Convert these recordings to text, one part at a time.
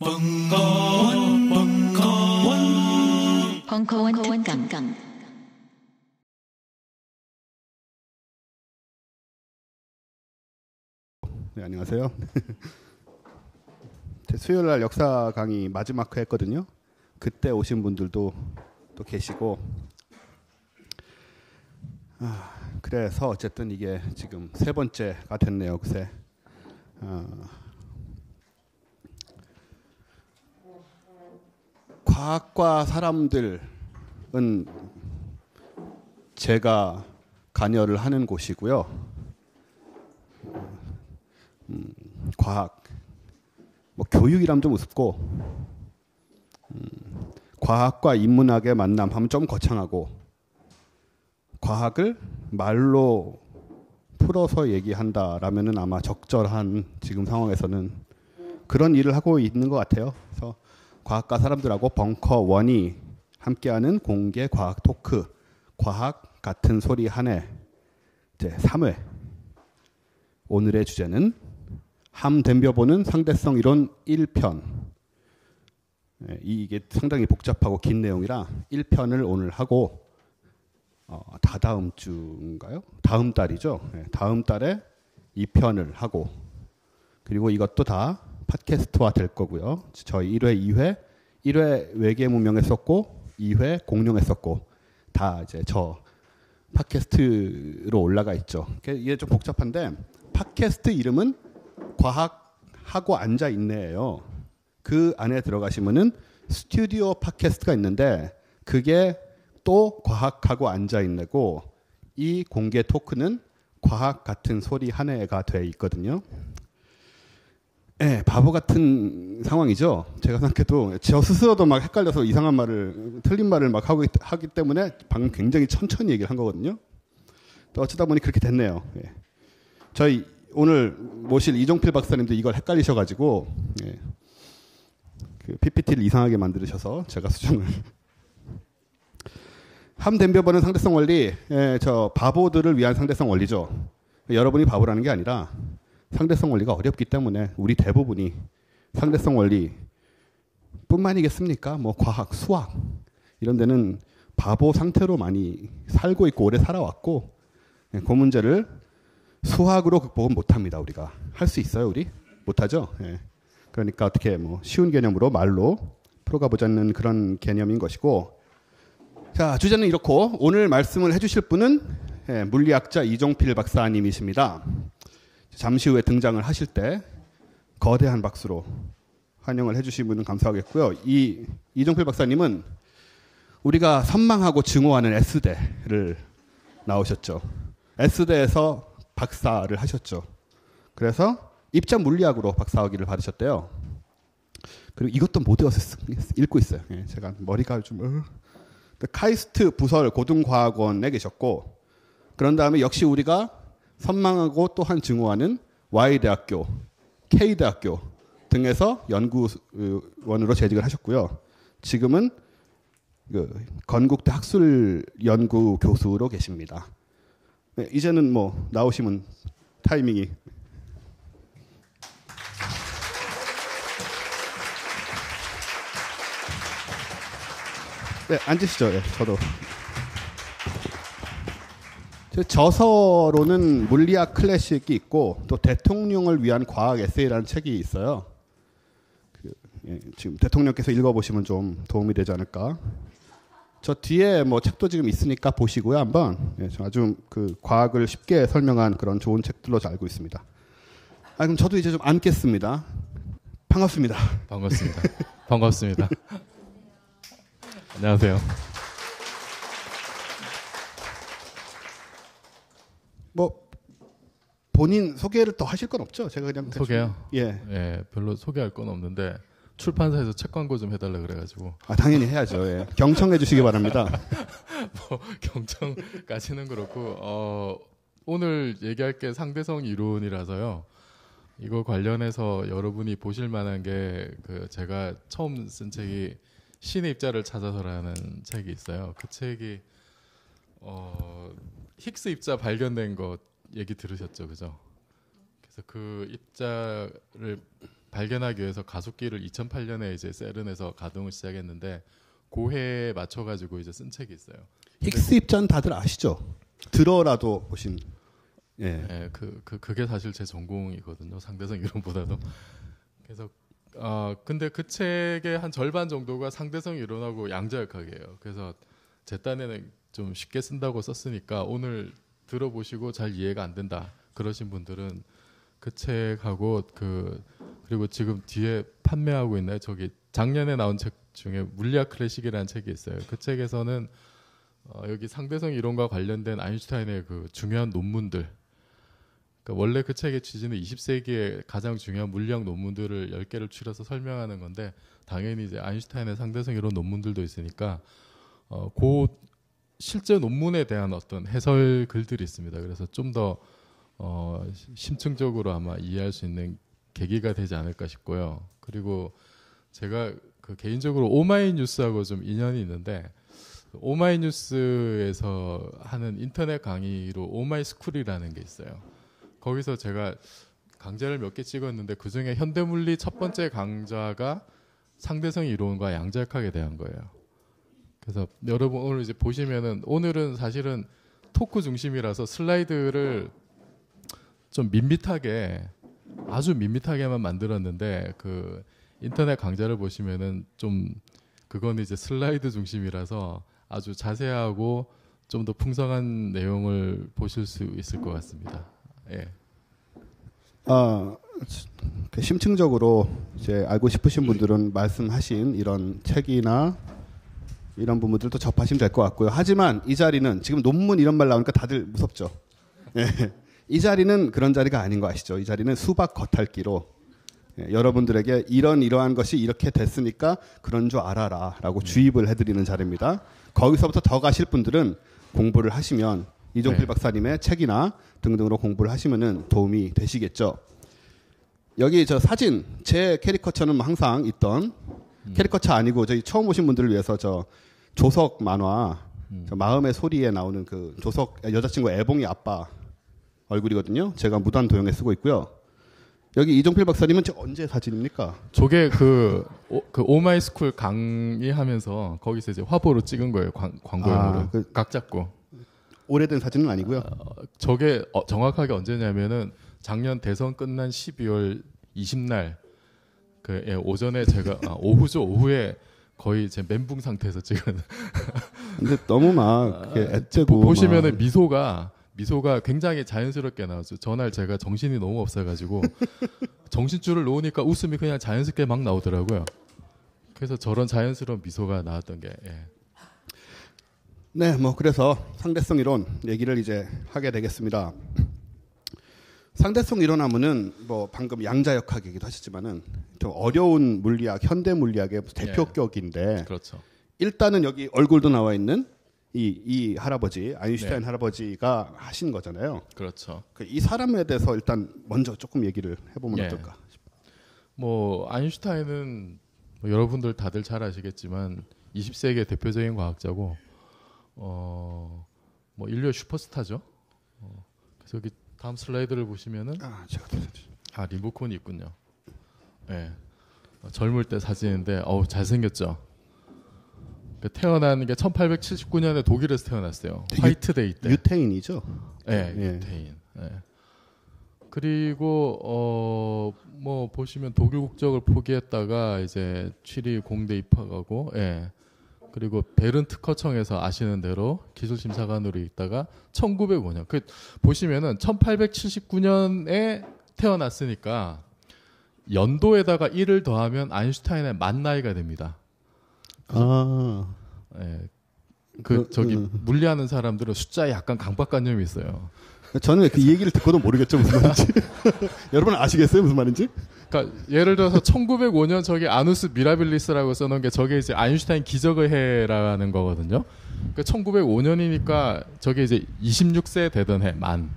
벙커원, 벙커원, 벙커원 특강. 네, 안녕하세요. 수요일 날 역사 강의 마지막 회 했거든요. 그때 오신 분들도 또 계시고 아, 그래서 어쨌든 이게 지금 세 번째가 됐네요. 그새 아, 과학과 사람들은 제가 관여를 하는 곳이고요. 음, 과학, 뭐 교육이라면 좀 우습고, 음, 과학과 인문학의 만남 하면 좀 거창하고, 과학을 말로 풀어서 얘기한다라면은 아마 적절한 지금 상황에서는 그런 일을 하고 있는 것 같아요. 그래서 과학과 사람들하고 벙커 원이 함께하는 공개 과학 토크 과학 같은 소리 한해 제 3회 오늘의 주제는 함 덤벼보는 상대성 이론 1편 예, 이게 상당히 복잡하고 긴 내용이라 1편을 오늘 하고 어, 다다음 주인가요? 다음 달이죠. 네, 다음 달에 2편을 하고 그리고 이것도 다 팟캐스트화 될 거고요. 저희 1회, 2회, 1회 외계 문명에 썼고 2회 공룡에 썼고 다 이제 저 팟캐스트로 올라가 있죠. 이게 좀 복잡한데 팟캐스트 이름은 과학하고 앉아 있네요. 그 안에 들어가시면은 스튜디오 팟캐스트가 있는데 그게 또 과학하고 앉아 있네고 이 공개 토크는 과학 같은 소리 한 해가 돼 있거든요. 네, 바보 같은 상황이죠. 제가 생각해도 저 스스로도 막 헷갈려서 이상한 말을 틀린 말을 막 하고 하기 때문에 방금 굉장히 천천히 얘기를 한 거거든요. 또 어쩌다 보니 그렇게 됐네요. 예. 저희 오늘 모실 이종필 박사님도 이걸 헷갈리셔가지고 예. 그 PPT를 이상하게 만들으셔서 제가 수정을 함 댐벼버는 상대성 원리, 예, 저 바보들을 위한 상대성 원리죠. 여러분이 바보라는 게 아니라 상대성 원리가 어렵기 때문에 우리 대부분이 상대성 원리 뿐만이겠습니까? 뭐 과학, 수학 이런 데는 바보 상태로 많이 살고 있고 오래 살아왔고 예, 그 문제를 수학으로 극복은 못합니다. 우리가 할 수 있어요, 우리 못하죠. 예. 그러니까 어떻게 뭐 쉬운 개념으로 말로 풀어가 보자는 그런 개념인 것이고 자 주제는 이렇고 오늘 말씀을 해주실 분은 예, 물리학자 이종필 박사님이십니다. 잠시 후에 등장을 하실 때 거대한 박수로 환영을 해주시면 감사하겠고요. 이 이종필 박사님은 우리가 선망하고 증오하는 S대를 나오셨죠. S대에서 박사를 하셨죠. 그래서 입자 물리학으로 박사학위를 받으셨대요. 그리고 이것도 못 외워서 읽고 있어요. 예, 제가 머리가 좀 어. 카이스트 부설 고등과학원에 계셨고 그런 다음에 역시 우리가 선망하고 또한 증오하는 Y대학교, K대학교 등에서 연구원으로 재직을 하셨고요. 지금은 그 건국대 학술 연구 교수로 계십니다. 네, 이제는 뭐 나오시면 타이밍이 네, 앉으시죠. 네, 저도 저서로는 물리학 클래식이 있고 또 대통령을 위한 과학 에세이라는 책이 있어요. 그, 예, 지금 대통령께서 읽어보시면 좀 도움이 되지 않을까. 저 뒤에 뭐 책도 지금 있으니까 보시고요 한번 예, 아주 그 과학을 쉽게 설명한 그런 좋은 책들로 잘 알고 있습니다. 아 그럼 저도 이제 좀 앉겠습니다. 반갑습니다. 반갑습니다. 반갑습니다. 안녕하세요. 뭐 본인 소개를 더 하실 건 없죠? 제가 그냥 소개요. 예. 예, 별로 소개할 건 없는데 출판사에서 책 광고 좀 해달라 그래가지고. 아 당연히 해야죠. 예. 경청해 주시기 바랍니다. 뭐 경청까지는 그렇고 어, 오늘 얘기할 게 상대성 이론이라서요. 이거 관련해서 여러분이 보실 만한 게 그 제가 처음 쓴 책이 신의 입자를 찾아서라는 책이 있어요. 그 책이 어 힉스 입자 발견된 것 얘기 들으셨죠, 그죠? 그래서 그 입자를 발견하기 위해서 가속기를 2008년에 이제 세른에서 가동을 시작했는데 고해에 맞춰 가지고 이제 쓴 책이 있어요. 힉스 입자는 다들 아시죠? 들어라도 보신. 예. 예, 그, 그 그게 사실 제 전공이거든요. 상대성 이론보다도. 그래서 아 근데 그 책의 한 절반 정도가 상대성 이론하고 양자역학이에요. 그래서 제 딴에는 좀 쉽게 쓴다고 썼으니까 오늘 들어보시고 잘 이해가 안 된다 그러신 분들은 그 책하고 그 그리고 지금 뒤에 판매하고 있나요? 저기 작년에 나온 책 중에 물리학 클래식이라는 책이 있어요. 그 책에서는 어, 여기 상대성 이론과 관련된 아인슈타인의 그 중요한 논문들 그러니까 원래 그 책의 취지는 20세기의 가장 중요한 물리학 논문들을 10개를 추려서 설명하는 건데 당연히 이제 아인슈타인의 상대성 이론 논문들도 있으니까 어, 그 실제 논문에 대한 어떤 해설 글들이 있습니다. 그래서 좀더 어, 심층적으로 아마 이해할 수 있는 계기가 되지 않을까 싶고요. 그리고 제가 그 개인적으로 오마이뉴스하고 좀 인연이 있는데 오마이뉴스에서 하는 인터넷 강의로 오마이스쿨이라는 게 있어요. 거기서 제가 강좌를 몇 개 찍었는데 그 중에 현대물리 첫 번째 강좌가 상대성 이론과 양자역학에 대한 거예요. 그래서 여러분 오늘 이제 보시면은 오늘은 사실은 토크 중심이라서 슬라이드를 좀 밋밋하게 아주 밋밋하게만 만들었는데 그 인터넷 강좌를 보시면은 좀 그건 이제 슬라이드 중심이라서 아주 자세하고 좀 더 풍성한 내용을 보실 수 있을 것 같습니다. 예. 아, 그 심층적으로 이제 알고 싶으신 분들은 말씀하신 이런 책이나 이런 부분들도 접하시면 될 것 같고요. 하지만 이 자리는 지금 논문 이런 말 나오니까 다들 무섭죠. 예. 이 자리는 그런 자리가 아닌 거 아시죠? 이 자리는 수박 겉핥기로 예, 여러분들에게 이런 이러한 것이 이렇게 됐으니까 그런 줄 알아라라고 주입을 해드리는 자리입니다. 거기서부터 더 가실 분들은 공부를 하시면 이종필 네. 박사님의 책이나 등등으로 공부를 하시면은 도움이 되시겠죠. 여기 저 사진 제 캐리커처는 항상 있던 캐리커처 아니고 저희 처음 오신 분들을 위해서 저 조석 만화 저 마음의 소리에 나오는 그 조석 여자친구 애봉이 아빠 얼굴이거든요. 제가 무단 도용에 쓰고 있고요. 여기 이종필 박사님은 저 언제 사진입니까? 저게 그, 오, 그 오마이스쿨 강의하면서 거기서 이제 화보로 찍은 거예요. 광, 광고용으로. 아, 그- 각 잡고. 오래된 사진은 아니고요. 어, 저게 어, 정확하게 언제냐면은 작년 대선 끝난 12월 20날 그 예, 오전에 제가 아, 오후죠 오후에 거의 제 멘붕 상태에서 찍은 근데 너무 막 이렇게 애째고 보- 보시면은 막 미소가 미소가 굉장히 자연스럽게 나왔죠. 전날 제가 정신이 너무 없어가지고 정신줄을 놓으니까 웃음이 그냥 자연스럽게 막 나오더라고요. 그래서 저런 자연스러운 미소가 나왔던 게 예. 네, 뭐 그래서 상대성 이론 얘기를 이제 하게 되겠습니다. 상대성 이론하면은 뭐 방금 양자역학 얘기도 하셨지만은 좀 어려운 물리학, 현대 물리학의 대표격인데 그렇죠. 일단은 여기 얼굴도 나와 있는 이, 이 할아버지 아인슈타인 네. 할아버지가 하신 거잖아요. 그렇죠. 그 이 사람에 대해서 일단 먼저 조금 얘기를 해보면 예. 어떨까? 뭐 아인슈타인은 뭐 여러분들 다들 잘 아시겠지만 20세기의 대표적인 과학자고 어뭐 인류의 슈퍼스타죠. 어, 그래서 다음 슬라이드를 보시면은 아, 아 리모컨이 있군요. 예. 어, 젊을 때 사진인데 어우 잘생겼죠. 그 태어난 게 1879년에 독일에서 태어났어요. 유- 화이트데이 때. 유태인이죠. 예, 예. 유태인. 예. 그리고 어 뭐 보시면 독일 국적을 포기했다가 이제 취리 공대 입학하고 예. 그리고 베른 특허청에서 아시는 대로 기술 심사관으로 있다가 1905년 그 보시면은 1879년에 태어났으니까 연도에다가 1을 더하면 아인슈타인의 만 나이가 됩니다. 아, 예. 그 그, 저기 음. 물리하는 사람들은 숫자에 약간 강박관념이 있어요. 저는 그 얘기를 듣고도 모르겠죠 무슨 말인지. 여러분 아시겠어요 무슨 말인지? 그러니까 예를 들어서 1905년 저기 아누스 미라빌리스라고 써놓은 게 저게 이제 아인슈타인 기적의 해라는 거거든요. 그 1905년이니까 저게 이제 26세 되던 해 만.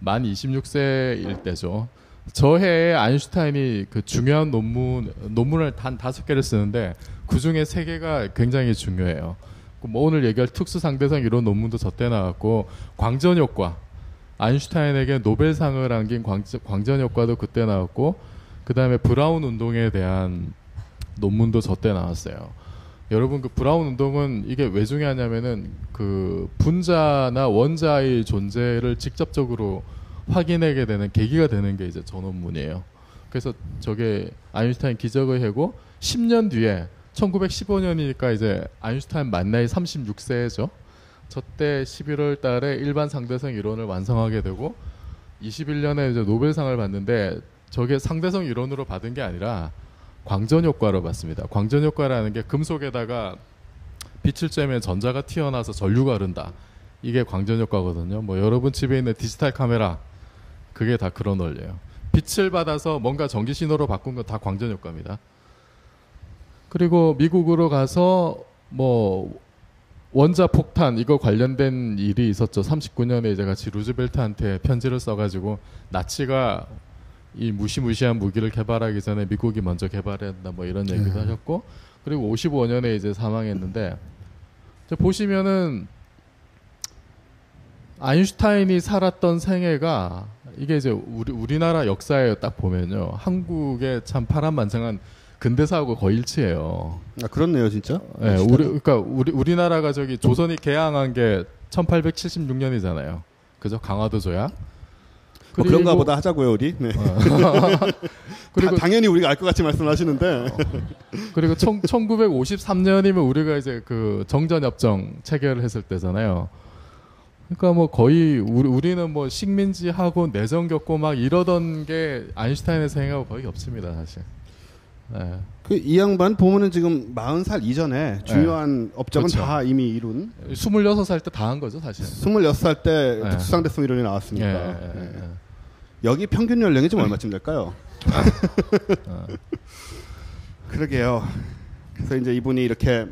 만 26세일 때죠. 저 해에 아인슈타인이 그 중요한 논문 논문을 단 다섯 개를 쓰는데 그 중에 세 개가 굉장히 중요해요. 그뭐 오늘 얘기할 특수 상대성 이론 논문도 저때 나왔고 광전 효과 아인슈타인에게 노벨상을 안긴 광, 광전 효과도 그때 나왔고 그 다음에 브라운 운동에 대한 논문도 저 때 나왔어요. 여러분 그 브라운 운동은 이게 왜 중요하냐면은 그 분자나 원자의 존재를 직접적으로 확인하게 되는 계기가 되는 게 이제 저 논문이에요. 그래서 저게 아인슈타인 기적의 해고 10년 뒤에 1915년이니까 이제 아인슈타인 만 나이 36세죠. 저때 11월 달에 일반 상대성 이론을 완성하게 되고 21년에 이제 노벨상을 받는데 저게 상대성 이론으로 받은 게 아니라 광전 효과로 받습니다. 광전 효과라는 게 금속에다가 빛을 쬐면 전자가 튀어나와서 전류가 흐른다. 이게 광전 효과거든요. 뭐 여러분 집에 있는 디지털 카메라 그게 다 그런 원리예요. 빛을 받아서 뭔가 전기 신호로 바꾼 건 다 광전 효과입니다. 그리고 미국으로 가서 뭐 원자 폭탄 이거 관련된 일이 있었죠. 39년에 이제 같이 루즈벨트한테 편지를 써가지고 나치가 이 무시무시한 무기를 개발하기 전에 미국이 먼저 개발했다 뭐 이런 얘기도 네. 하셨고 그리고 55년에 이제 사망했는데 저 보시면은 아인슈타인이 살았던 생애가 이게 이제 우리 우리나라 역사에 딱 보면요 한국의 참 파란만장한 근대사하고 거의 일치해요. 아 그렇네요 진짜. 예, 우리 그러니까 우리 우리나라가 저기 조선이 개항한 게 1876년이잖아요. 그죠? 강화도 조약. 뭐 그런가 보다 하자고요 우리. 네. 그리고 다, 당연히 우리가 알 것 같이 말씀하시는데 그리고 청, 1953년이면 우리가 이제 그 정전협정 체결했을 때잖아요. 그러니까 뭐 거의 우리, 우리는 뭐 식민지하고 내정 겪고 막 이러던 게 아인슈타인의 생애하고 거의 겹칩니다 사실. 네. 그이 양반 보면은 지금 40살 이전에 중요한 업적은 그렇죠. 다 이미 이룬 26살 때 다 한 거죠 사실. 26살 때 네. 특수상대성 이론이 예, 나왔으니까 예, 예, 네. 예. 여기 평균 연령이 좀 얼마쯤 될까요? 어. 그러게요. 그래서 이제 이분이 이렇게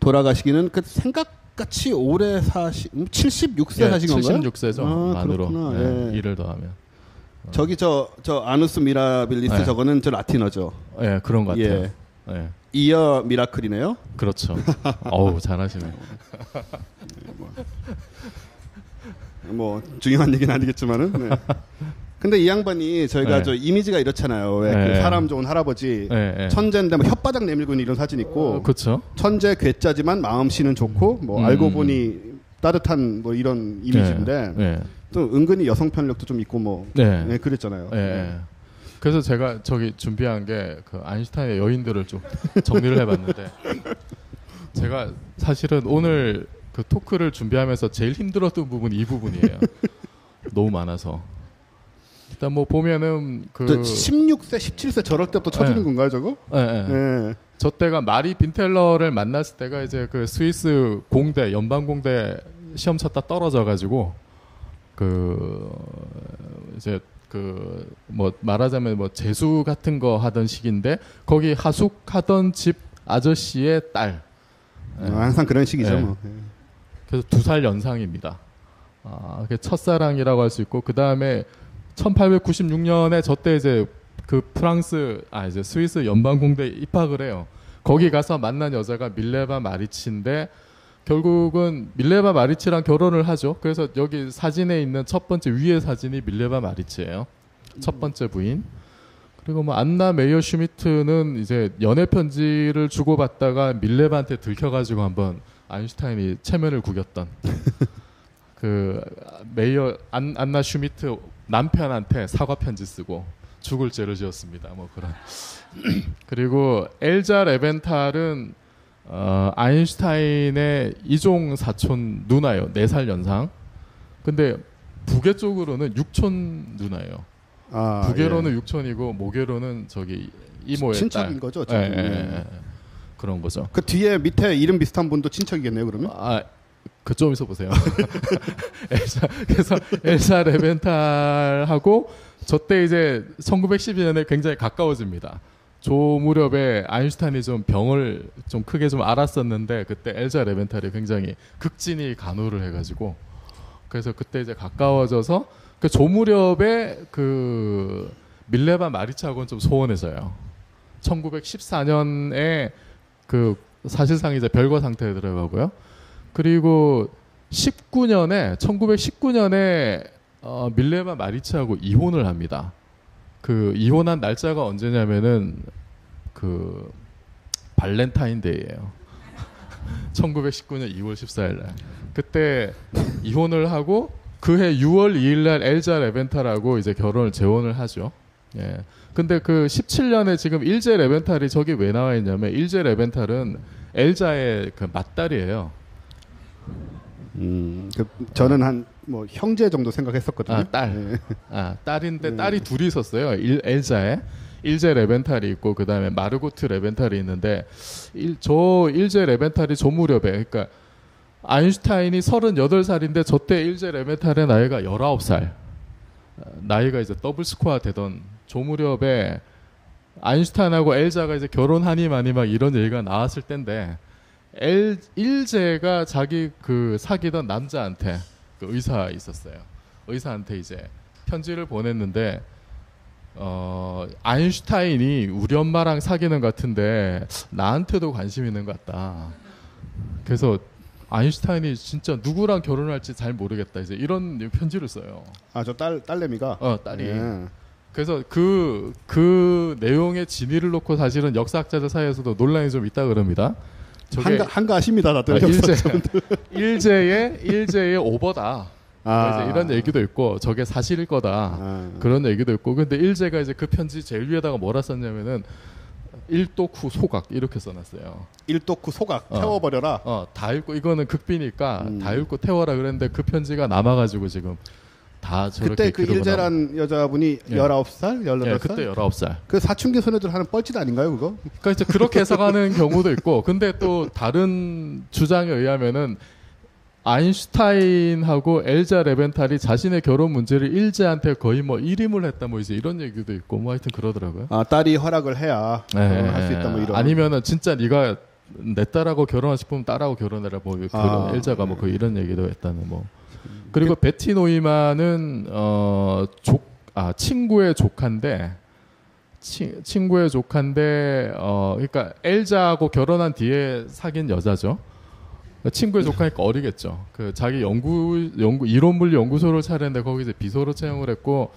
돌아가시기는 그 생각같이 오래 사시 76세 예, 사신 건가요? 76세죠 아, 만으로. 예, 예. 일을 더하면. 저기 저 저 아누스 미라빌리스 네. 저거는 저 라틴어죠. 예 그런 것 같아요. 예. 예. 이어 미라클이네요. 그렇죠. 어우 잘하시네. 뭐 중요한 얘기는 아니겠지만은. 네. 근데 이 양반이 저희가 네. 저 이미지가 이렇잖아요. 왜그 네. 사람 좋은 할아버지 예, 예. 천재인데 뭐 혓바닥 내밀고 있는 이런 사진 있고 어, 그렇죠. 천재 괴짜지만 마음씨는 좋고 뭐 음. 알고 보니 따뜻한 뭐 이런 이미지인데 예. 또 은근히 여성 편력도 좀 있고 뭐 네. 네, 그랬잖아요. 예, 예. 그래서 제가 저기 준비한 게 그 아인슈타인의 여인들을 좀 정리를 해봤는데 제가 사실은 오늘 그 토크를 준비하면서 제일 힘들었던 부분이 이 부분이에요. 너무 많아서 일단 뭐 보면은 그저 16세, 17세 저럴 때부터 쳐주는 네. 건가요, 저거? 예, 예. 네. 저 때가 마리 빈텔러를 만났을 때가 이제 그 스위스 공대 연방 공대 시험 쳤다 떨어져 가지고 그 이제 그 뭐 말하자면 뭐 재수 같은 거 하던 시기인데 거기 하숙하던 집 아저씨의 딸 예. 어, 항상 그런 식이죠. 네. 뭐. 네. 그래서 두 살 연상입니다. 아, 그게 첫사랑이라고 할 수 있고 그 다음에 1896년에 저때 이제 그 프랑스 아 이제 스위스 연방공대 입학을 해요. 거기 가서 만난 여자가 밀레바 마리치인데 결국은 밀레바 마리치랑 결혼을 하죠. 그래서 여기 사진에 있는 첫 번째 위에 사진이 밀레바 마리치예요. 첫 번째 부인. 그리고 뭐 안나 메이어 슈미트는 이제 연애 편지를 주고받다가 밀레바한테 들켜가지고 한번 아인슈타인이 체면을 구겼던 그 메이어 안, 안나 슈미트 남편한테 사과 편지 쓰고 죽을 죄를 지었습니다. 뭐 그런 그리고 엘자 레벤탈은 어, 아인슈타인의 이종 사촌 누나예요. 네살 연상. 근데 부계 쪽으로는 육촌 누나예요. 아, 부계로는 예. 육촌이고 모계로는 저기 이모의 친척인 딸. 거죠, 예. 예, 예. 예, 예. 그런 거죠. 그 뒤에 밑에 이름 비슷한 분도 친척이겠네요, 그러면? 아, 있어 보세요. 엘사, 그래서 엘사 레벤탈하고 저 때 이제 1912년에 굉장히 가까워집니다. 조 무렵에 아인슈타인이 좀 병을 좀 크게 좀 알았었는데 그때 엘자 레벤탈이 굉장히 극진히 간호를 해가지고 그래서 그때 이제 가까워져서 그 조 무렵에 그 밀레바 마리차하고는 좀 소원해져요. 1914년에 그 사실상 이제 별거 상태에 들어가고요. 그리고 19년에 1919년에 어, 밀레바 마리치하고 이혼을 합니다. 그 이혼한 날짜가 언제냐면은 그 발렌타인데이예요. 1919년 2월 14일 날. 그때 이혼을 하고 그해 6월 2일 날 엘자 레벤탈하고 이제 결혼을 재혼을 하죠. 예. 근데 그 17년에 지금 일제 레벤탈이 저기 왜 나와 있냐면 일제 레벤탈은 엘자의 그 맏딸이에요. 음, 그 저는 한 뭐 형제 정도 생각했었거든요. 아, 딸. 네. 아, 딸인데 네. 딸이 둘이 있었어요. 일, 엘자에. 일제 레벤탈이 있고 그다음에 마르고트 레벤탈이 있는데 일, 저 일제 레벤탈이 저 무렵에 그러니까 아인슈타인이 38살인데 저때 일제 레벤탈의 나이가 19살. 나이가 이제 double score 되던 저 무렵에 아인슈타인하고 엘자가 이제 결혼하니 마니 막 이런 얘기가 나왔을 때인데 엘, 일제가 자기 그 사귀던 남자한테 그 의사 있었어요. 의사한테 이제 편지를 보냈는데 어 아인슈타인이 우리 엄마랑 사귀는 것 같은데 나한테도 관심 있는 것 같다. 그래서 아인슈타인이 진짜 누구랑 결혼할지 잘 모르겠다. 이제 이런 편지를 써요. 아, 저 딸 딸내미가 어 딸이. 예. 그래서 그, 그 내용의 진위를 놓고 사실은 역사학자들 사이에서도 논란이 좀 있다 그럽니다. 한가 한가하십니다, 다들. 아, 일제. 일제의, 일제의 오버다. 아. 이제 이런 얘기도 있고, 저게 사실일 거다. 아. 그런 얘기도 있고, 근데 일제가 이제 그 편지 제일 위에다가 뭐라 썼냐면은, 일독후 소각, 이렇게 써놨어요. 일독후 소각 어. 태워버려라. 어, 다 읽고, 이거는 극비니까 음. 다 읽고 태워라 그랬는데 그 편지가 남아가지고 지금 다 저렇게 그때 그 일제란 여자분이 예. 19살, 하고. 18살? 예, 그때 19살. 그 사춘기 소녀들 하는 뻘짓 아닌가요, 그거? 그러니까 이제 그렇게 해석하는 경우도 있고, 근데 또 다른 주장에 의하면은 아인슈타인하고 엘자 레벤탈이 자신의 결혼 문제를 일제한테 거의 뭐 일임을 했다 뭐 이제 이런 얘기도 있고 뭐 하여튼 그러더라고요. 아, 딸이 허락을 해야 결혼할 수 있다 뭐 이런. 네. 아니면은 진짜 네가 내 딸하고 결혼하고 싶으면 딸하고 결혼해라 뭐 그런 아. 엘자가 뭐 그 이런 얘기도 했다는 뭐 그리고 베티 노이만은 어족아 친구의 조카인데 친, 친구의 조카인데 어 그러니까 엘자하고 결혼한 뒤에 사귄 여자죠. 친구의 조카니까 어리겠죠. 그 자기 연구 연구 이론물 연구소를 차렸는데 거기 이제 비서로 채용을 했고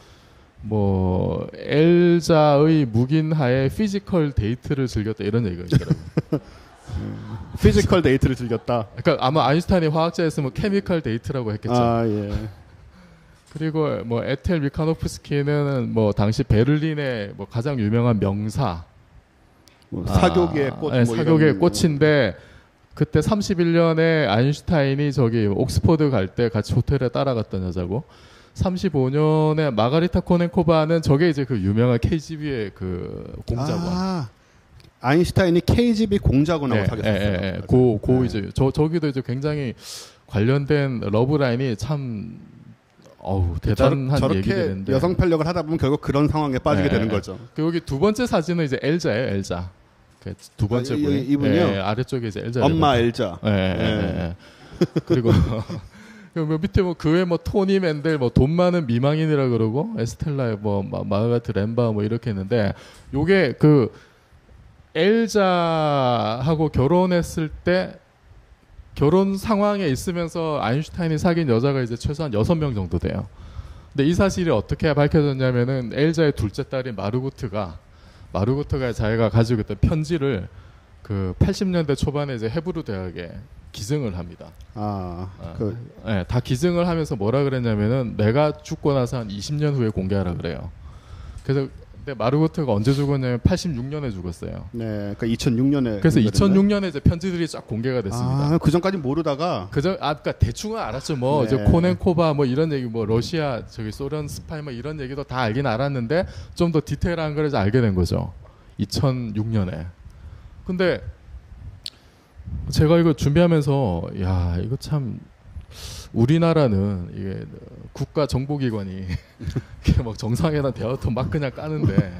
뭐 엘자의 묵인하에 physical 데이트를 즐겼다 이런 얘기가 있더라고요. physical 데이트를 즐겼다. 그러니까 아마 아인슈타인이 화학자였으면 chemical 데이트라고 했겠죠. 아, 예. 그리고 뭐 에텔 미카노프스키는 뭐 당시 베를린의 뭐 가장 유명한 명사 뭐 사교계의 아, 꽃. 네, 뭐 사교계의 꽃인데 그때 31년에 아인슈타인이 저기 옥스퍼드 갈 때 같이 호텔에 따라갔던 여자고 35년에 마가리타 코넨코바는 저게 이제 그 유명한 KGB의 그 공작원. 아, 아인슈타인이 KGB 공작원하고 예, 사귀었어요. 예, 예, 예. 고, 고 네. 이제 저 저기도 이제 굉장히 관련된 love line이 참 어우 대단한 저렇- 저렇게 되는데 여성 편력을 하다 보면 결국 그런 상황에 빠지게 예, 되는 예. 거죠. 그 여기 두 번째 사진은 이제 엘자예요, 엘자. 그 두 번째 아, 이- 분이 이- 이분이요? 예, 예, 아래쪽에 이제 엘자. 엄마 엘자. 예, 예. 그리고 그리고 뭐 밑에 뭐 그외 뭐 토니 맨델 뭐 돈 많은 미망인이라 그러고 에스텔라의 뭐 마- 마가트 램바 뭐 이렇게 했는데 요게 그 엘자하고 결혼했을 때 결혼 상황에 있으면서 아인슈타인이 사귄 여자가 이제 최소한 여섯 명 정도 돼요. 근데 이 사실이 어떻게 밝혀졌냐면은 엘자의 둘째 딸인 마르고트가 마르고트가 자기가 가지고 있던 편지를 그 80년대 초반에 이제 헤브루 대학에 기증을 합니다. 아, 아, 그 예, 다 기증을 하면서 뭐라 그랬냐면은 내가 죽고 나서 한 20년 후에 공개하라 그래요. 그래서 근데 마르고트가 언제 죽었냐면 86년에 죽었어요. 네, 그 2006년에 그래서 2006년에 이제 편지들이 쫙 공개가 됐습니다. 아, 그 전까지 모르다가 그저 아까 그러니까 대충은 알았죠. 뭐 네. 이제 코넨코바 뭐 이런 얘기 뭐 러시아 저기 소련 스파이 뭐 이런 얘기도 다 알긴 알았는데 좀 더 디테일한 걸 이제 알게 된 거죠. 2006년에. 근데 제가 이거 준비하면서 야 이거 참 우리나라는 이게 국가 정보기관이 이렇게 막 정상회담 대화부터 막 그냥 까는데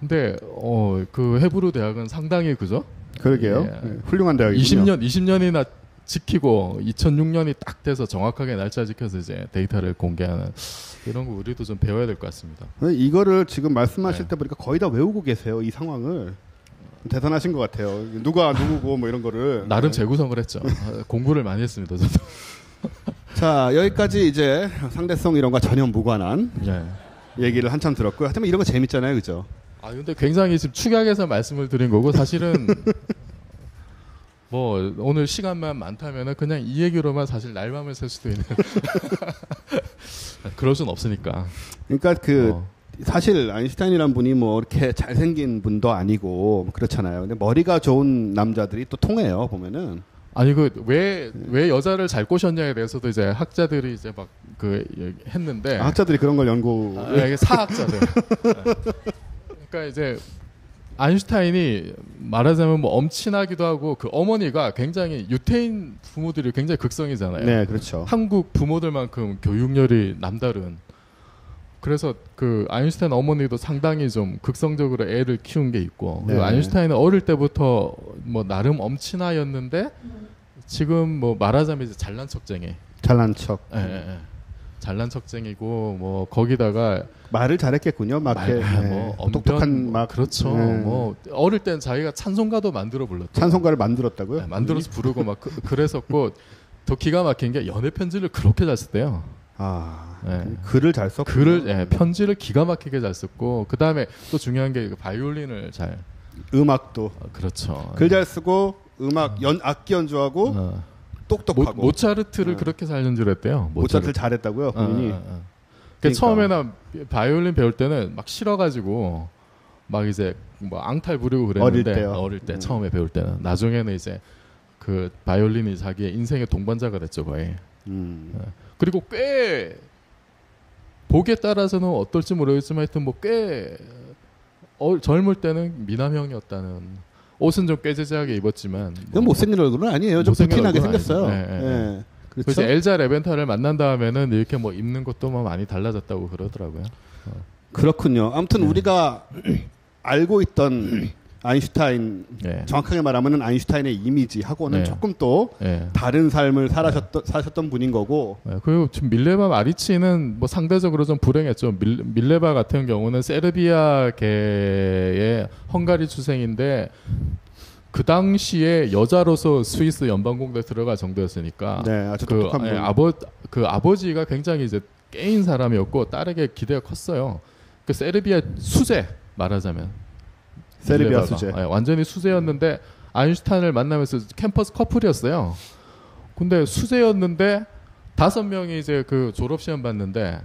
근데 어 그 헤브루 대학은 상당히 그죠? 그러게요. 예. 네, 훌륭한 대학이군요. 20년 20년이나 지키고 2006년이 딱 돼서 정확하게 날짜 지켜서 이제 데이터를 공개하는 이런 거 우리도 좀 배워야 될 것 같습니다. 이거를 지금 말씀하실 네. 때 보니까 거의 다 외우고 계세요. 이 상황을 대단하신 것 같아요. 누가 누구고 뭐 이런 거를 나름 네. 재구성을 했죠. 아, 공부를 많이 했습니다. 저도. 자 여기까지 이제 상대성 이론과 전혀 무관한 예. 얘기를 한참 들었고요. 하여튼 이런 거 재밌잖아요, 그죠? 아 근데 굉장히 지금 축약해서 말씀을 드린 거고 사실은 뭐 오늘 시간만 많다면은 그냥 이 얘기로만 사실 날밤을 샐 수도 있는 그럴 순 없으니까. 그러니까 그 어. 사실 아인슈타인이란 분이 뭐 이렇게 잘생긴 분도 아니고 뭐 그렇잖아요. 근데 머리가 좋은 남자들이 또 통해요 보면은. 아니 그왜왜 여자를 잘 꼬셨냐에 대해서도 이제 학자들이 이제 막 그 했는데 아, 학자들이 그런 걸 연구. 아, 이게 사학자들. 그러니까 이제 아인슈타인이 말하자면 뭐 엄친하기도 하고 그 어머니가 굉장히 유태인 부모들이 굉장히 극성이잖아요. 네, 그렇죠. 한국 부모들만큼 교육열이 남다른. 그래서 그 아인슈타인 어머니도 상당히 좀 극성적으로 애를 키운 게 있고 네. 아인슈타인은 어릴 때부터 뭐 나름 엄친아였는데 지금 뭐 말하자면 이제 잘난 척쟁이. 잘난 척. 예, 예, 예. 잘난 척쟁이고 뭐 거기다가 말을 잘했겠군요. 막 말, 네, 뭐 엄변, 똑똑한 막 그렇죠. 네. 뭐 어릴 땐 자기가 찬송가도 만들어 불렀죠. 찬송가를 만들었다고요? 네, 만들어서 부르고 막 그, 랬었고 더 기가 막힌 게 연애 편지를 그렇게 잘 썼대요. 아, 네. 글을 잘 썼고. 글을 예, 편지를 기가 막히게 잘 썼고 그 다음에 또 중요한 게그 바이올린을 잘 음악도 어, 그렇죠. 글 잘 쓰고 음악 연 악기 연주하고 어. 모, 똑똑하고 모 차르트를 네. 그렇게 잘 연주했대요. 모차르트 를 잘했다고요, 어, 본인이. 어, 어. 그러니까 그러니까. 처음에는 바이올린 배울 때는 막 싫어가지고 막 이제 뭐 앙탈 부리고 그랬는데 어릴 때요? 어릴 때 음. 처음에 배울 때는 나중에는 이제 그 바이올린이 자기의 인생의 동반자가 됐죠 거의. 음. 그리고 꽤 복에 따라서는 어떨지 모르겠지만 하여튼 뭐꽤 어, 젊을 때는 미남형이었다는 옷은 좀 꾀재재하게 입었지만 그건 못생긴 얼굴은 아니에요. 좀 부티나게 생겼어요. 아니죠. 네, 네, 예. 그래서 그렇죠. 엘자 레벤타를 만난 다음에는 이렇게 뭐 입는 것도 뭐 많이 달라졌다고 그러더라고요. 그렇군요. 아무튼 네. 우리가 알고 있던 아인슈타인 예. 정확하게 말하면은 아인슈타인의 이미지하고는 네. 조금 또 예. 다른 삶을 살아셨던 사셨던 분인 거고 네, 그리고 지금 밀레바 마리치는 뭐 상대적으로 좀 불행했죠. 밀, 밀레바 같은 경우는 세르비아계의 헝가리 출생인데 그 당시에 여자로서 스위스 연방공대 들어갈 정도였으니까 네 아주 그 예, 분. 아버 그 아버지가 굉장히 이제 깨인 사람이었고 딸에게 기대가 컸어요. 그 세르비아 수제 말하자면 세르비아. 수제. 예, 완전히 수제였는데 아인슈타인을 만나면서 캠퍼스 커플이었어요. 근데 수제였는데 다섯 명이 이제 그 졸업 시험 봤는데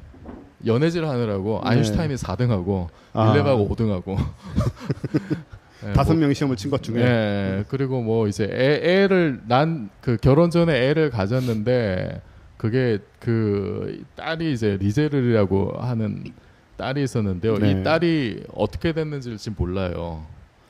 연애질 하느라고 네. 아인슈타인이 4등하고 아. 밀레바가 5등하고 예, 다섯 뭐 명이 시험을 친 것 중에 예, 그리고 뭐 이제 애, 애를 난 그 결혼 전에 애를 가졌는데 그게 그 딸이 이제 리제르라고 하는 딸이 있었는데요. 네. 이 딸이 어떻게 됐는지를 지금 몰라요.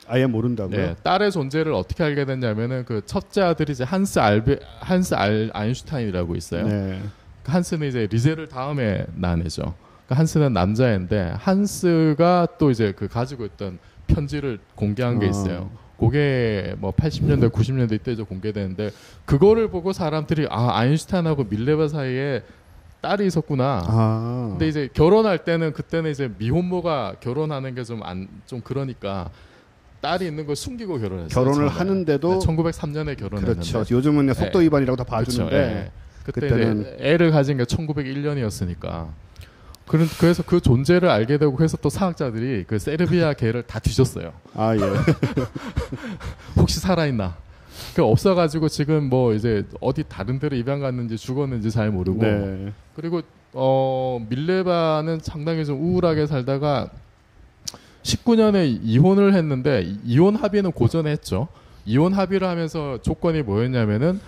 아예 모른다고요. 네, 딸의 존재를 어떻게 알게 됐냐면은 그 첫째 아들이 이제 한스 알베 한스 알 아인슈타인이라고 있어요. 네. 그 한스는 이제 리제를 다음에 낳은 애죠. 그 한스는 남자인데 한스가 또 이제 그 가지고 있던 편지를 공개한 게 아. 있어요. 그게 뭐 80년대 90년대 이때죠 공개되는데 그거를 보고 사람들이 아 아인슈타인하고 밀레바 사이에 딸이 있었구나. 아. 근데 이제 결혼할 때는 그때는 이제 미혼모가 결혼하는 게 좀안좀 그러니까 딸이 있는 걸 숨기고 결혼했어요. 결혼을 처음에. 하는데도 네, 1903년에 결혼했는데 그렇죠. 요즘은 속도 네. 위반이라고 다 그렇죠. 봐주는데 예. 그때 그때는- 애를 가진 게 1901년이었으니까. 그런 그래서 그 존재를 알게 되고 그래서 또 사학자들이 그 세르비아 개를 다 뒤졌어요. 아 예. 혹시 살아 있나? 그 없어가지고 지금 뭐 이제 어디 다른 데로 입양 갔는지 죽었는지 잘 모르고 네. 그리고 어 밀레바는 상당히 좀 우울하게 살다가 19년에 이혼을 했는데 이- 이혼 합의는 고전에 했죠. 이혼 합의를 하면서 조건이 뭐였냐면은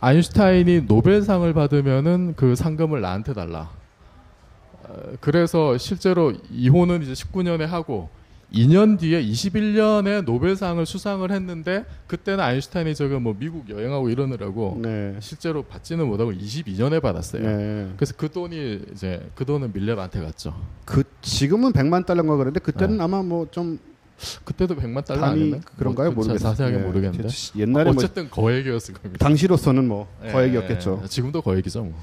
아인슈타인이 노벨상을 받으면은 그 상금을 나한테 달라. 어, 그래서 실제로 이혼은 이제 19년에 하고 2년 뒤에 21년에 노벨상을 수상을 했는데 그때는 아인슈타인이 저거 뭐 미국 여행하고 이러느라고 네. 실제로 받지는 못하고 22년에 받았어요. 네. 그래서 그 돈이 이제 그 돈은 밀레바한테 갔죠. 그 지금은 100만 달러인가 그런데 그때는 아마 뭐좀 그때도 100만 달러 아니었나? 그런가요? 뭐, 모르겠어요. 자세하게 예. 모르겠는데. 옛날에 뭐 어쨌든 거액이었을 겁니다. 당시로서는 뭐 예, 거액이었겠죠. 예, 지금도 거액이죠. 뭐.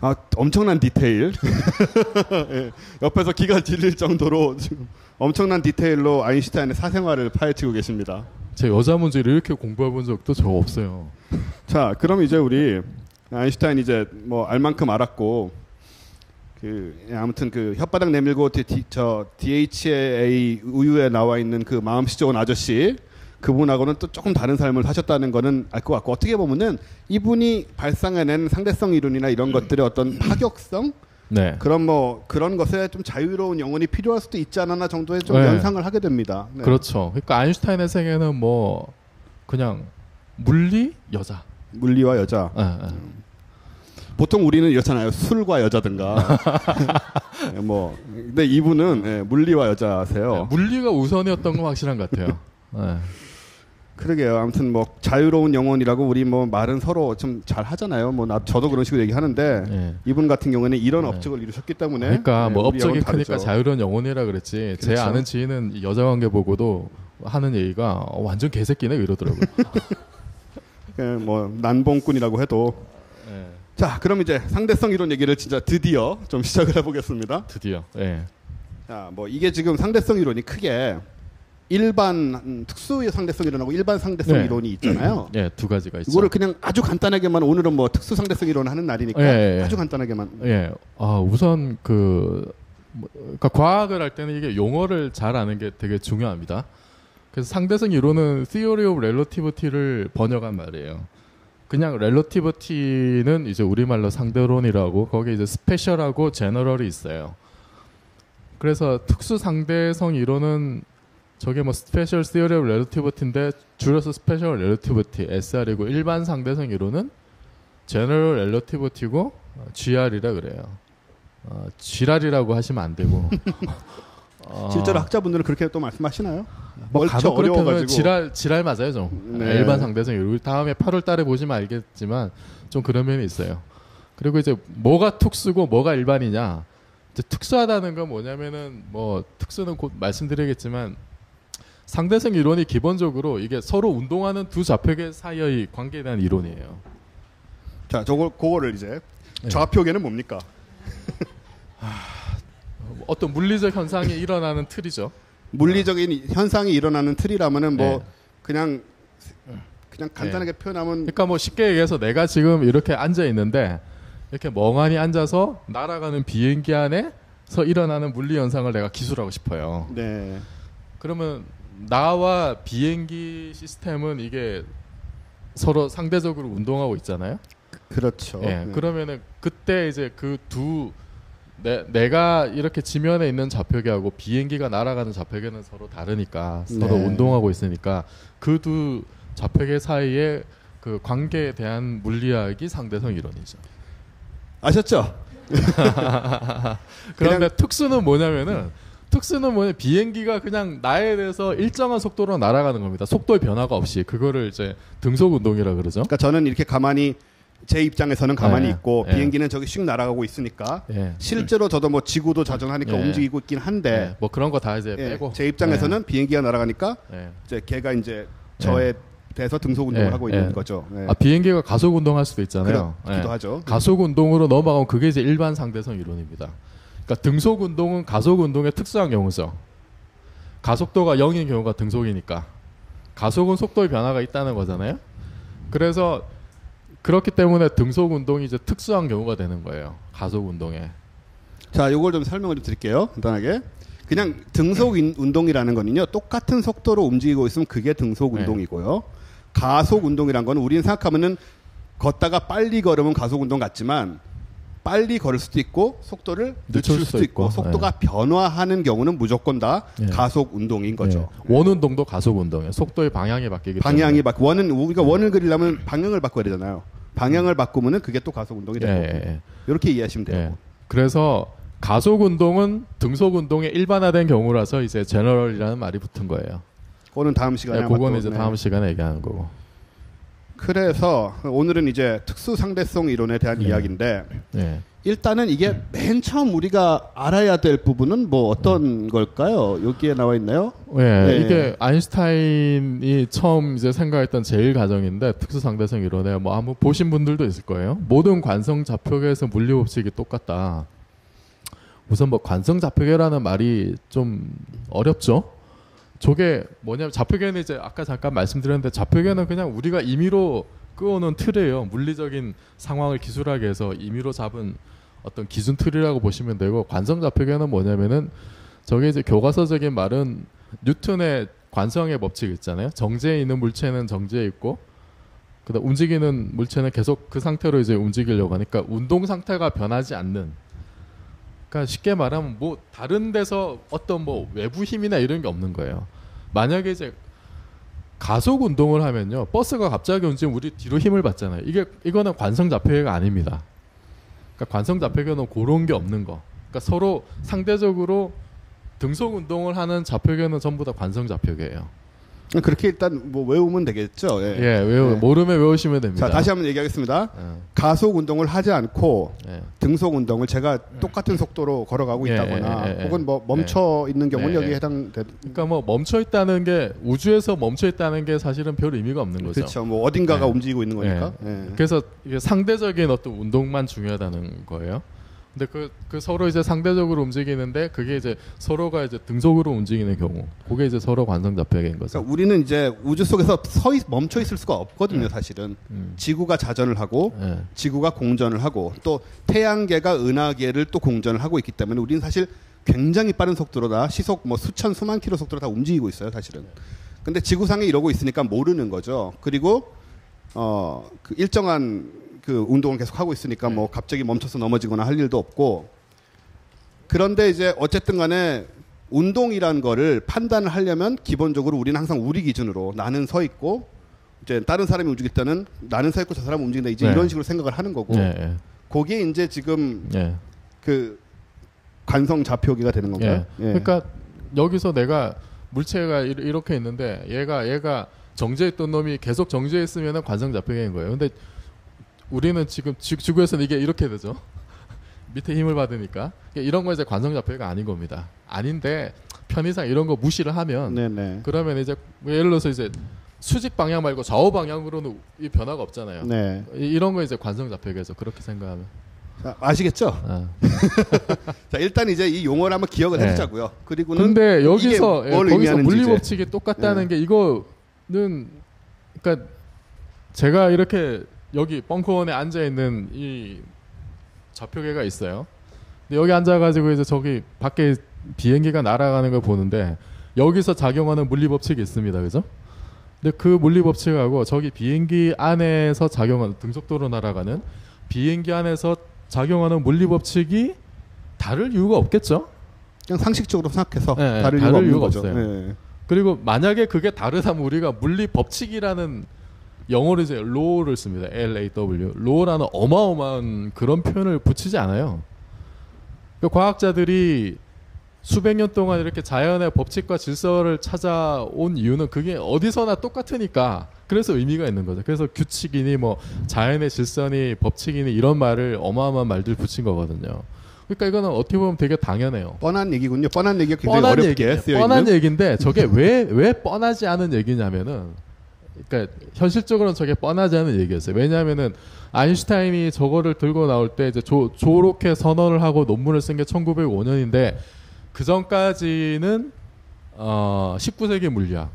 아 엄청난 디테일. 예, 옆에서 기가 질릴 정도로 지금 엄청난 디테일로 아인슈타인의 사생활을 파헤치고 계십니다. 제 여자 문제를 이렇게 공부해 본 적도 저 없어요. 자, 그럼 이제 우리 아인슈타인 이제 뭐 알만큼 알았고 그 예, 아무튼 그 혓바닥 내밀고 디, 저 DHA 우유에 나와 있는 그 마음씨 좋은 아저씨 그분하고는 또 조금 다른 삶을 사셨다는 거는 알 것 같고 어떻게 보면은 이분이 발상해낸 상대성 이론이나 이런 것들의 어떤 파격성 네. 그런 뭐 그런 것에 좀 자유로운 영혼이 필요할 수도 있지 않았나 정도의 좀 네. 연상을 하게 됩니다. 네. 그렇죠. 그러니까 아인슈타인의 세계는 뭐 그냥 물리 여자. 물리와 여자. 예, 예. 보통 우리는 이렇잖아요. 술과 여자든가. 예, 뭐 근데 이분은 예, 물리와 여자세요. 예, 물리가 우선이었던 건 확실한 것 같아요. 예. 그러게요. 아무튼 뭐 자유로운 영혼이라고 우리 뭐 말은 서로 좀 잘 하잖아요. 뭐 나 저도 그런 식으로 얘기하는데 예. 이분 같은 경우에는 이런 네. 업적을 이루셨기 때문에 그러니까 예, 뭐 업적이 크니까. 자유로운 영혼이라 그랬지. 제 그렇죠. 아는 지인은 이 여자 관계 보고도 하는 얘기가 어, 완전 개새끼네 이러더라고요. 예, 뭐 난봉꾼이라고 해도 예. 자 그럼 이제 상대성 이론 얘기를 진짜 드디어 좀 시작을 해보겠습니다. 드디어. 예. 자, 뭐 이게 지금 상대성 이론이 크게 일반 음, 특수 상대성 이론하고 일반 상대성 네. 이론이 있잖아요. 예, 두 가지가 있죠. 이거를 그냥 아주 간단하게만 오늘은 뭐 특수 상대성 이론 하는 날이니까 예. 아주 간단하게만 예. 아, 우선 그 뭐, 그러니까 과학을 할 때는 이게 용어를 잘 아는 게 되게 중요합니다. 그래서 상대성 이론은 theory of relativity를 번역한 말이에요. 그냥 relativity는 이제 우리말로 상대론이라고 거기에 이제 스페셜하고 제너럴이 있어요. 그래서 특수 상대성 이론은 저게 뭐 special theory of relativity인데 줄여서 special relativity SR이고 일반 상대성 이론은 relativity고 어, GR이라 그래요. 어, 쥐랄이라고 하시면 안 되고. 어, 실제로 학자분들은 그렇게 또 말씀하시나요? 뭐 간혹 그렇게 하면 지랄 지랄 맞아요 좀 네. 일반 상대성 이론 다음에 8월달에 보시면 알겠지만 좀 그런 면이 있어요. 그리고 이제 뭐가 특수고 뭐가 일반이냐 특수하다는 건 뭐냐면은 뭐 특수는 곧 말씀드리겠지만 상대성 이론이 기본적으로 이게 서로 운동하는 두 좌표계 사이의 관계에 대한 이론이에요. 자, 저거 그거를 이제 네. 좌표계는 뭡니까? 어떤 물리적 현상이 일어나는 틀이죠. 물리적인 현상이 일어나는 틀이라면은 뭐 네. 그냥 그냥 간단하게 표현하면 그러니까 뭐 쉽게 얘기해서 내가 지금 이렇게 앉아 있는데 이렇게 멍하니 앉아서 날아가는 비행기 안에서 일어나는 물리 현상을 내가 기술하고 싶어요. 네. 그러면 나와 비행기 시스템은 이게 서로 상대적으로 운동하고 있잖아요. 그렇죠. 예. 네. 그러면은 그때 이제 그 두 내가 이렇게 지면에 있는 좌표계하고 비행기가 날아가는 좌표계는 서로 다르니까 서로 네. 운동하고 있으니까 그 두 좌표계 사이의 그 관계에 대한 물리학이 상대성 이론이죠. 아셨죠? 그런데 특수는 뭐냐면은 특수는 뭐냐 비행기가 그냥 나에 대해서 일정한 속도로 날아가는 겁니다. 속도의 변화가 없이 그거를 이제 등속 운동이라 그러죠. 그러니까 저는 이렇게 가만히 제 입장에서는 가만히 네. 있고 네. 비행기는 저기 슉 날아가고 있으니까 예. 실제로 저도 뭐 지구도 자전하니까 예. 움직이고 있긴 한데 예. 뭐 그런 거 다 이제 예, 빼고 제 입장에서는 비행기가 날아가니까 예. 예. 이제 걔가 이제 저에 대해서 등속 운동을 예, 하고 예. 있는 거죠. 예. 아 비행기가 가속 운동할 수도 있잖아요. 그렇기도 예. 하죠. 가속 운동으로 넘어가면 그게 이제 일반 상대성 이론입니다. 그러니까 등속 운동은 가속 운동의 특수한 경우죠. 가속도가 0인 경우가 등속이니까 가속은 속도의 변화가 있다는 거잖아요. 그래서 그렇기 때문에 등속 운동이 이제 특수한 경우가 되는 거예요. 가속 운동에. 자, 요걸 좀 설명을 좀 드릴게요. 간단하게. 그냥 등속 인- 운동이라는 거는요. 똑같은 속도로 움직이고 있으면 그게 등속 네. 운동이고요. 가속 운동이란 거는 우리는 생각하면은 걷다가 빨리 걸으면 가속 운동 같지만 빨리 걸을 수도 있고 속도를 늦출 수도 있고, 있고, 속도가 변화하는 경우는 무조건 다 네. 가속 운동인 거죠. 예. 원 운동도 가속 운동이에요. 속도의 방향이 바뀌기 방향이 때문에. 바 원은 우리가 원을 그리려면 방향을 바꿔야 되잖아요. 방향을 바꾸면은 그게 또 가속 운동이 예, 되고 예, 예. 이렇게 이해하시면 돼요. 예. 그래서 가속 운동은 등속 운동의 일반화된 경우라서 이제 제너럴이라는 말이 붙은 거예요. 그거는 다음 시간에 예, 아마 그거는 또, 이제 네. 다음 시간에 얘기하는 거고. 그래서 오늘은 이제 특수 상대성 이론에 대한 네. 이야기인데 예. 일단은 이게 맨 처음 우리가 알아야 될 부분은 뭐 어떤 걸까요? 여기에 나와 있나요? 예, 네. 이게 아인슈타인이 처음 이제 생각했던 제일 가정인데 특수 상대성 이론에 뭐 한번 보신 분들도 있을 거예요. 모든 관성 좌표계에서 물리 법칙이 똑같다. 우선 뭐 관성 좌표계라는 말이 좀 어렵죠. 저게 뭐냐면 좌표계는 이제 아까 잠깐 말씀드렸는데 좌표계는 그냥 우리가 임의로 끄어놓은 틀이에요. 물리적인 상황을 기술하게 해서 임의로 잡은 어떤 기준 틀이라고 보시면 되고 관성 좌표계는 뭐냐면은 저게 이제 교과서적인 말은 뉴턴의 관성의 법칙 있잖아요. 정제에 있는 물체는 정제에 있고 그다음 움직이는 물체는 계속 그 상태로 이제 움직이려고 하니까 운동 상태가 변하지 않는 그러니까 쉽게 말하면 뭐 다른 데서 어떤 뭐 외부 힘이나 이런 게 없는 거예요. 만약에 이제 가속 운동을 하면요. 버스가 갑자기 움직이면 우리 뒤로 힘을 받잖아요. 이게 이거는 관성 좌표계가 아닙니다. 그러니까 관성 좌표계는 그런 게 없는 거. 그러니까 서로 상대적으로 등속 운동을 하는 좌표계는 전부 다 관성 좌표계예요. 그렇게 일단 뭐 외우면 되겠죠. 예. 예, 외우 네. 모르면 외우시면 됩니다. 자 다시 한번 얘기하겠습니다. 예, 가속 운동을 하지 않고 예. 등속 운동을 제가 똑같은 속도로 걸어가고 예, 있다거나 예, 예, 예. 혹은 뭐 멈춰 있는 경우는 예, 여기에 예. 해당돼. 그러니까 뭐 멈춰 있다는 게 우주에서 멈춰 있다는 게 사실은 별 의미가 없는 거죠. 그렇죠. 뭐 어딘가가 예. 움직이고 있는 거니까. 예. 그래서 이게 상대적인 어떤 운동만 중요하다는 거예요. 근데 그, 그 서로 이제 상대적으로 움직이는데 그게 이제 서로가 이제 등속으로 움직이는 경우, 그게 이제 서로 관성 좌표계인 거죠. 그러니까 우리는 이제 우주 속에서 서 있, 멈춰 있을 수가 없거든요, 사실은. 음. 지구가 자전을 하고 예. 지구가 공전을 하고 또 태양계가 은하계를 또 공전을 하고 있기 때문에 우리는 사실 굉장히 빠른 속도로 다 시속 뭐 수천 수만 킬로 속도로 다 움직이고 있어요, 사실은. 근데 지구상에 이러고 있으니까 모르는 거죠. 그리고 어 그 일정한 그 운동을 계속 하고 있으니까 뭐 갑자기 멈춰서 넘어지거나 할 일도 없고 그런데 이제 어쨌든 간에 운동이란 거를 판단을 하려면 기본적으로 우리는 항상 우리 기준으로 나는 서 있고 이제 다른 사람이 움직일 때는 나는 서 있고 저 사람 은 움직인다 이제 네. 이런 식으로 생각을 하는 거고 예, 예, 거기에 이제 지금 예. 그 관성 좌표기가 되는 예. 건가요? 예. 그러니까 여기서 내가 물체가 이- 이렇게 있는데 얘가 얘가 정제했던 놈이 계속 정제했으면 관성 좌표계인 거예요. 근데 우리는 지금 지, 지구에서는 이게 이렇게 되죠. 밑에 힘을 받으니까 이런 거 이제 관성 좌표가 아닌 겁니다. 아닌데 편의상 이런 거 무시를 하면 네네. 그러면 이제 뭐 예를 들어서 이제 수직 방향 말고 좌우 방향으로는 이 변화가 없잖아요. 네. 이- 이런 거 이제 관성 좌표계죠. 그렇게 생각하면. 자, 아시겠죠? 아. 자, 일단 이제 이 용어를 한번 기억을 네. 해두자고요. 그리고는 근데 여기서 예, 뭘 거기서 물리. 법칙이 똑같다는 예. 게 이거는 그러니까 제가 이렇게 여기 벙커원에 앉아 있는 이 좌표계가 있어요. 근데 여기 앉아가지고 이제 저기 밖에 비행기가 날아가는 걸 보는데 여기서 작용하는 물리 법칙이 있습니다, 그죠? 근데 그 물리 법칙하고 저기 비행기 안에서 작용하는 등속도로 날아가는 비행기 안에서 작용하는 물리 법칙이 다를 이유가 없겠죠? 그냥 상식적으로 생각해서 네, 다를 다를 이유가 이유가. 없어요. 네. 그리고 만약에 그게 다르다면 우리가 물리 법칙이라는 영어로 이제 law를 씁니다. L-A-W. law라는 어마어마한 그런 표현을 붙이지 않아요. 그러니까 과학자들이 수백 년 동안 이렇게 자연의 법칙과 질서를 찾아온 이유는 그게 어디서나 똑같으니까 그래서 의미가 있는 거죠. 그래서 규칙이니 뭐 자연의 질서니 법칙이니 이런 말을 어마어마한 말들 붙인 거거든요. 그러니까 이거는 어떻게 보면 되게 당연해요. 뻔한 얘기군요. 뻔한 얘기가 굉장히 뻔한 어렵게 얘기, 뻔한. 얘기인데 저게 왜 왜 뻔하지 않은 얘기냐면은 그러니까 현실적으로는 저게 뻔하지 않은 얘기였어요. 왜냐하면은 아인슈타인이 저거를 들고 나올 때 이제 조, 조렇게 선언을 하고 논문을 쓴 게 1905년인데 그 전까지는 어 19세기 물리학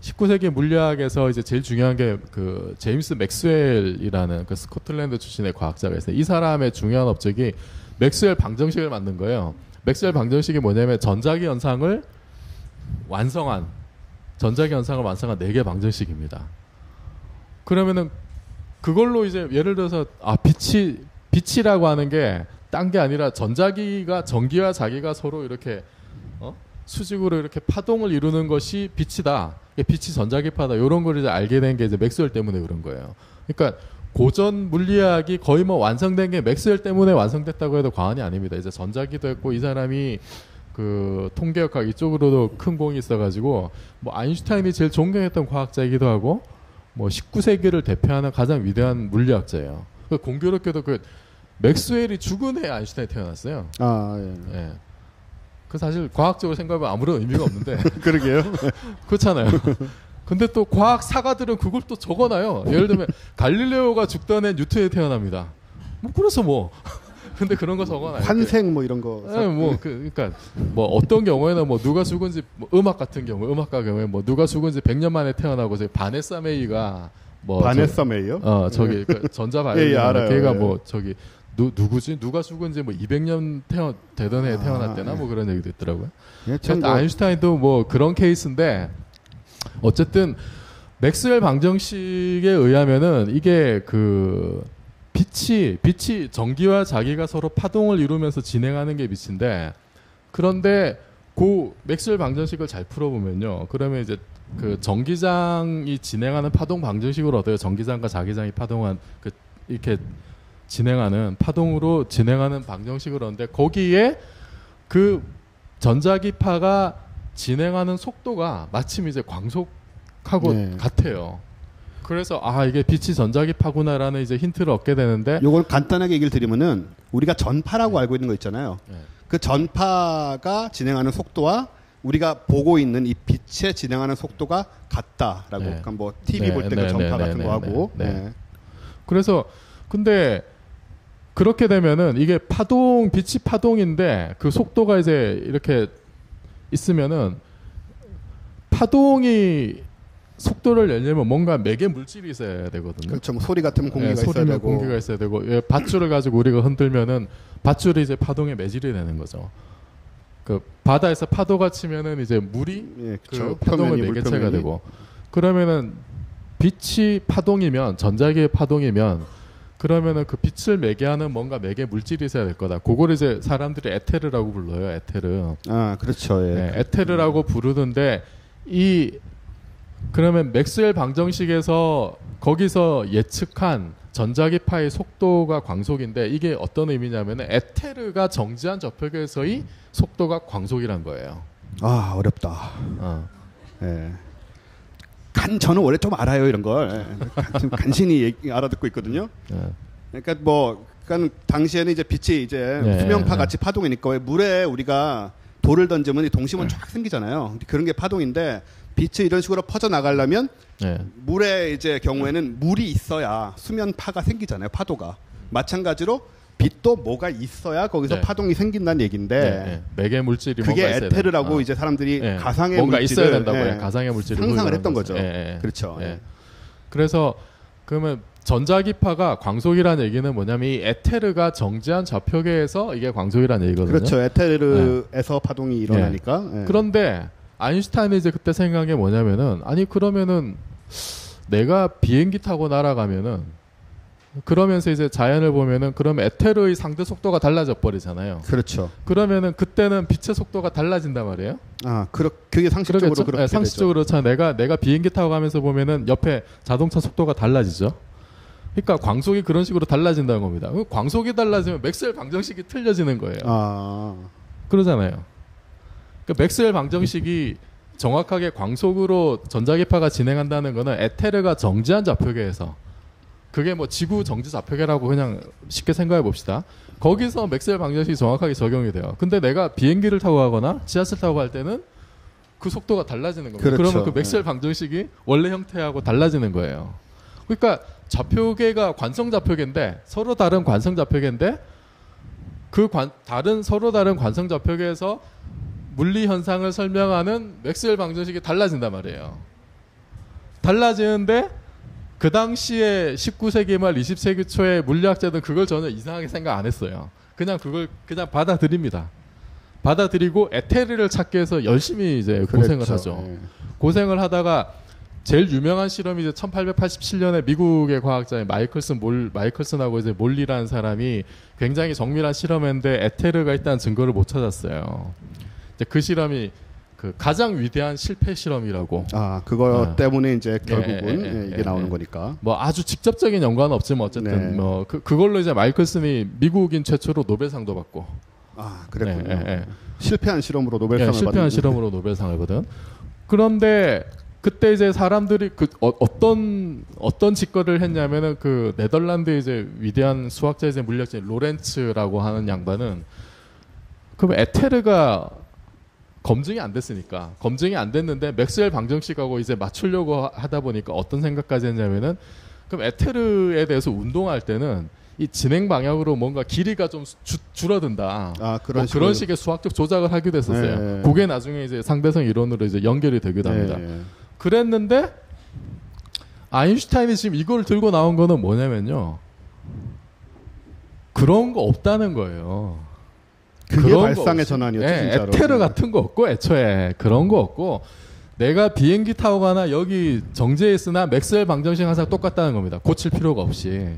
19세기 물리학에서 이제 제일 중요한 게 그 제임스 맥스웰이라는 그 스코틀랜드 출신의 과학자가 있어요. 이 사람의 중요한 업적이 맥스웰 방정식을 만든 거예요. 맥스웰 방정식이 뭐냐면 전자기 현상을 완성한 전자기 현상을 완성한 네개 방정식입니다. 그러면은 그걸로 이제 예를 들어서 아 빛이 빛이라고 하는 게 딴 게 아니라 전자기가 전기와 자기가 서로 이렇게 어? 수직으로 이렇게 파동을 이루는 것이 빛이다. 빛이 전자기파다. 이런 걸 이제 알게 된 게 이제 맥스웰 때문에 그런 거예요. 그러니까 고전 물리학이 거의 뭐 완성된 게 맥스웰 때문에 완성됐다고 해도 과언이 아닙니다. 이제 전자기도 했고 이 사람이 그 통계역학 이쪽으로도 큰 공이 있어가지고 뭐 아인슈타인이 제일 존경했던 과학자이기도 하고 뭐 19세기를 대표하는 가장 위대한 물리학자예요. 그 공교롭게도 그 맥스웰이 죽은 해 아인슈타인이 태어났어요. 아, 예. 예. 그 사실 과학적으로 생각하면 아무런 의미가 없는데 그러게요. 그렇잖아요. 근데 또 과학 사가들은 그걸 또 적어놔요. 예를 들면 갈릴레오가 죽던 해 뉴턴이 태어납니다. 뭐 그래서 뭐 근데 그런 거 적어 놔요. 환생 뭐 이런 거. 예, 뭐 그, 그러니까 뭐 어떤 경우에는 뭐 누가 죽은지 뭐 음악 같은 경우 음악가 경우에 뭐 누가 죽은지 100년 만에 태어나고 저기 바네사 메이가 뭐 바네사 메이요? 저, 어 저기 그 전자 예, 예, 바이올린 알아요. 걔가 예. 뭐 저기 누, 누구지? 누가 죽은지 뭐 200년 태어 되던 해 아, 태어났대나 예. 뭐 그런 얘기도 있더라고요. 예, 뭐, 아인슈타인도 뭐 그런 케이스인데 어쨌든 맥스웰 방정식에 의하면은 이게 그 빛이 빛이 전기와 자기가 서로 파동을 이루면서 진행하는 게 빛인데 그런데 그 맥스웰 방정식을 잘 풀어보면요. 그러면 이제 그 전기장이 진행하는 파동 방정식으로 얻어요. 전기장과 자기장이 파동한 그 이렇게 진행하는 파동으로 진행하는 방정식을 얻는데 거기에 그 전자기파가 진행하는 속도가 마침 이제 광속하고 네. 같아요. 그래서 아 이게 빛이 전자기파구나라는 이제 힌트를 얻게 되는데 요걸 간단하게 얘기를 드리면은 우리가 전파라고 알고 있는 거 있잖아요. 네. 그 전파가 진행하는 속도와 우리가 보고 있는 이 빛의 진행하는 속도가 같다라고. 네. 그러니까 뭐 TV 네, 볼때 그 네, 전파 네, 같은 네, 거 하고. 네, 네. 네. 그래서 근데 그렇게 되면은 이게 파동 빛이 파동인데 그 속도가 이제 이렇게 있으면은 파동이 속도를 내려면 뭔가 매개 물질이 있어야 되거든요. 그렇죠. 뭐 소리 같으면 공기가 예, 있어야 되고. 공기가 있어야 되고 예, 밧줄을 가지고 우리가 흔들면은 밧줄이 이제 파동의 매질이 되는 거죠. 그 바다에서 파도가 치면은 이제 물이 예, 그. 파동의 매개체가. 되고 그러면은 빛이 파동이면 전자기의 파동이면 그러면은 그 빛을 매개하는 뭔가 매개 물질이 있어야 될 거다. 그걸 이제 사람들이 에테르라고 불러요. 에테르. 아, 그렇죠. 예. 네, 에테르라고 부르는데 이 그러면 맥스웰 방정식에서 거기서 예측한 전자기파의 속도가 광속인데 이게 어떤 의미냐면 에테르가 정지한 접촉에서의 속도가 광속이란 거예요. 아, 어렵다. 어. 예. 간 저는 원래 좀 알아요 이런 걸 예. 간신히 얘기, 알아듣고 있거든요. 예. 그러니까 뭐 그러니까 당시에는 이제 빛이 이제 네, 수면파 네. 같이 파동이니까 왜 물에 우리가 돌을 던지면 이 동심은 쫙 생기잖아요. 그런 게 파동인데 빛이 이런 식으로 퍼져 나가려면 예. 물의 이제 경우에는 물이 있어야 수면 파가 생기잖아요. 파도가 마찬가지로 빛도 뭐가 있어야 거기서 네. 파동이 생긴다는 얘기인데 네, 네. 매개 물질이 그게 뭔가 있어야 에테르라고 된다. 이제 사람들이 예. 가상의 뭔가 물질을 있어야 된다고 예, 해. 가상의 물질을 상상을 했던 거죠. 예, 예. 그렇죠. 예. 예. 그래서 그러면 전자기파가 광속이라는 얘기는 뭐냐면 이 에테르가 정지한 좌표계에서 이게 광속이라는 얘기거든요. 그렇죠. 에테르에서 파동이 일어나니까. 예. 그런데 아인슈타인이 이제 그때 생각한 게 뭐냐면은 아니 그러면은 내가 비행기 타고 날아가면은 그러면서 이제 자연을 보면은 그럼 에테르의 상대 속도가 달라져 버리잖아요. 그렇죠. 그러면은 그때는 빛의 속도가 달라진단 말이에요. 아, 그렇 그게 상식적으로 그러겠죠? 그렇게 네, 상식적으로 그렇죠. 내가 내가 비행기 타고 가면서 보면은 옆에 자동차 속도가 달라지죠. 그러니까 광속이 그런 식으로 달라진다는 겁니다. 그 광속이 달라지면 맥스웰 방정식이 틀려지는 거예요. 아, 그러잖아요. 그러니까 맥스웰 방정식이 정확하게 광속으로 전자기파가 진행한다는 거는 에테르가 정지한 좌표계에서 그게 뭐 지구 정지 좌표계라고 그냥 쉽게 생각해 봅시다. 거기서 맥스웰 방정식이 정확하게 적용이 돼요. 근데 내가 비행기를 타고 가거나 지하철 타고 갈 때는 그 속도가 달라지는 겁니다. 그렇죠. 그러면 그 맥스웰 방정식이 원래 형태하고 달라지는 거예요. 그러니까 좌표계가 관성 좌표계인데 서로 다른 관성 좌표계인데 그 관, 다른 서로 다른 관성 좌표계에서 물리 현상을 설명하는 맥스웰 방정식이 달라진단 말이에요. 달라지는데 그 당시에 19세기 말 20세기 초에 물리학자들은 그걸 전혀 이상하게 생각 안 했어요. 그냥 그걸 그냥 받아들입니다. 받아들이고 에테르를 찾기 위해서 열심히 이제 고생을 그랬죠. 하죠. 예. 고생을 하다가 제일 유명한 실험이 이제 1887년에 미국의 과학자인 마이클슨 몰 마이클슨하고 이제 몰리라는 사람이 굉장히 정밀한 실험했는데 에테르가 있다는 증거를 못 찾았어요. 그 실험이 그 가장 위대한 실패 실험이라고 아, 그거 네. 때문에 이제 예, 결국은 예, 예, 예, 이게 예, 나오는 예. 거니까. 뭐 아주 직접적인 연관은 없지만 어쨌든 네. 뭐 그, 그걸로 이제 마이클슨이 미국인 최초로 노벨상도 받고 아, 그랬군요. 실패한 실험으로 예, 노벨상을 실패한 받은 실험으로 노벨상을 받은. 그런데 그때 이제 사람들이 그 어, 떤 어떤 직거를 했냐면은 그 네덜란드 이제 위대한 수학자 이제 물리학자 로렌츠라고 하는 양반은 그럼 에테르가 검증이 안 됐으니까 검증이 안 됐는데 맥스웰 방정식하고 이제 맞추려고 하- 하다 보니까 어떤 생각까지 했냐면은 그럼 에테르에 대해서 운동할 때는 이 진행 방향으로 뭔가 길이가 좀 주- 줄어든다. 아, 그런 뭐. 그런 식의 수학적 조작을 하기도 했었어요. 네. 그게 나중에 이제 상대성 이론으로 이제 연결이 되기도 합니다. 예, 예. 그랬는데 아인슈타인이 지금 이걸 들고 나온 거는 뭐냐면요. 그런 거 없다는 거예요. 그게 발상의 거 전환이었죠, 예, 진짜로. 에테르 같은 거 없고 애초에 그런 거 없고 내가 비행기 타고 가나 여기 정지에 있으나 맥스웰 방정식 항상 똑같다는 겁니다. 고칠 필요가 없이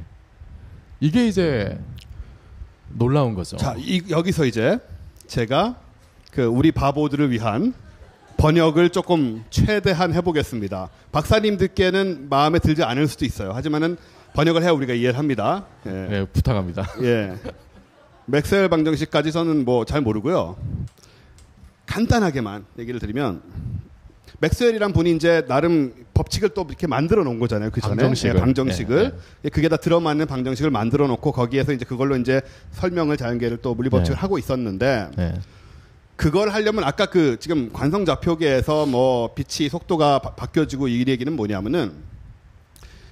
이게 이제 놀라운 거죠. 자, 이, 여기서 이제 제가 그 우리 바보들을 위한 번역을 조금 최대한 해보겠습니다. 박사님들께는 마음에 들지 않을 수도 있어요. 하지만은 번역을 해야 우리가 이해를 합니다. 예. 예, 부탁합니다. 예. 맥스웰 방정식까지 저는 뭐 잘 모르고요. 간단하게만 얘기를 드리면 맥스웰이란 분이 이제 나름 법칙을 또 이렇게 만들어 놓은 거잖아요. 그 전에 방정식을. 예, 방정식을 예, 예, 그게 다 들어맞는 방정식을 만들어 놓고 거기에서 이제 그걸로 이제 설명을 자연계를 또 물리 법칙을 네. 하고 있었는데 네. 그걸 하려면 아까 그 지금 관성 좌표계에서 뭐 빛이 속도가 바, 바뀌어지고 이 얘기는 뭐냐면은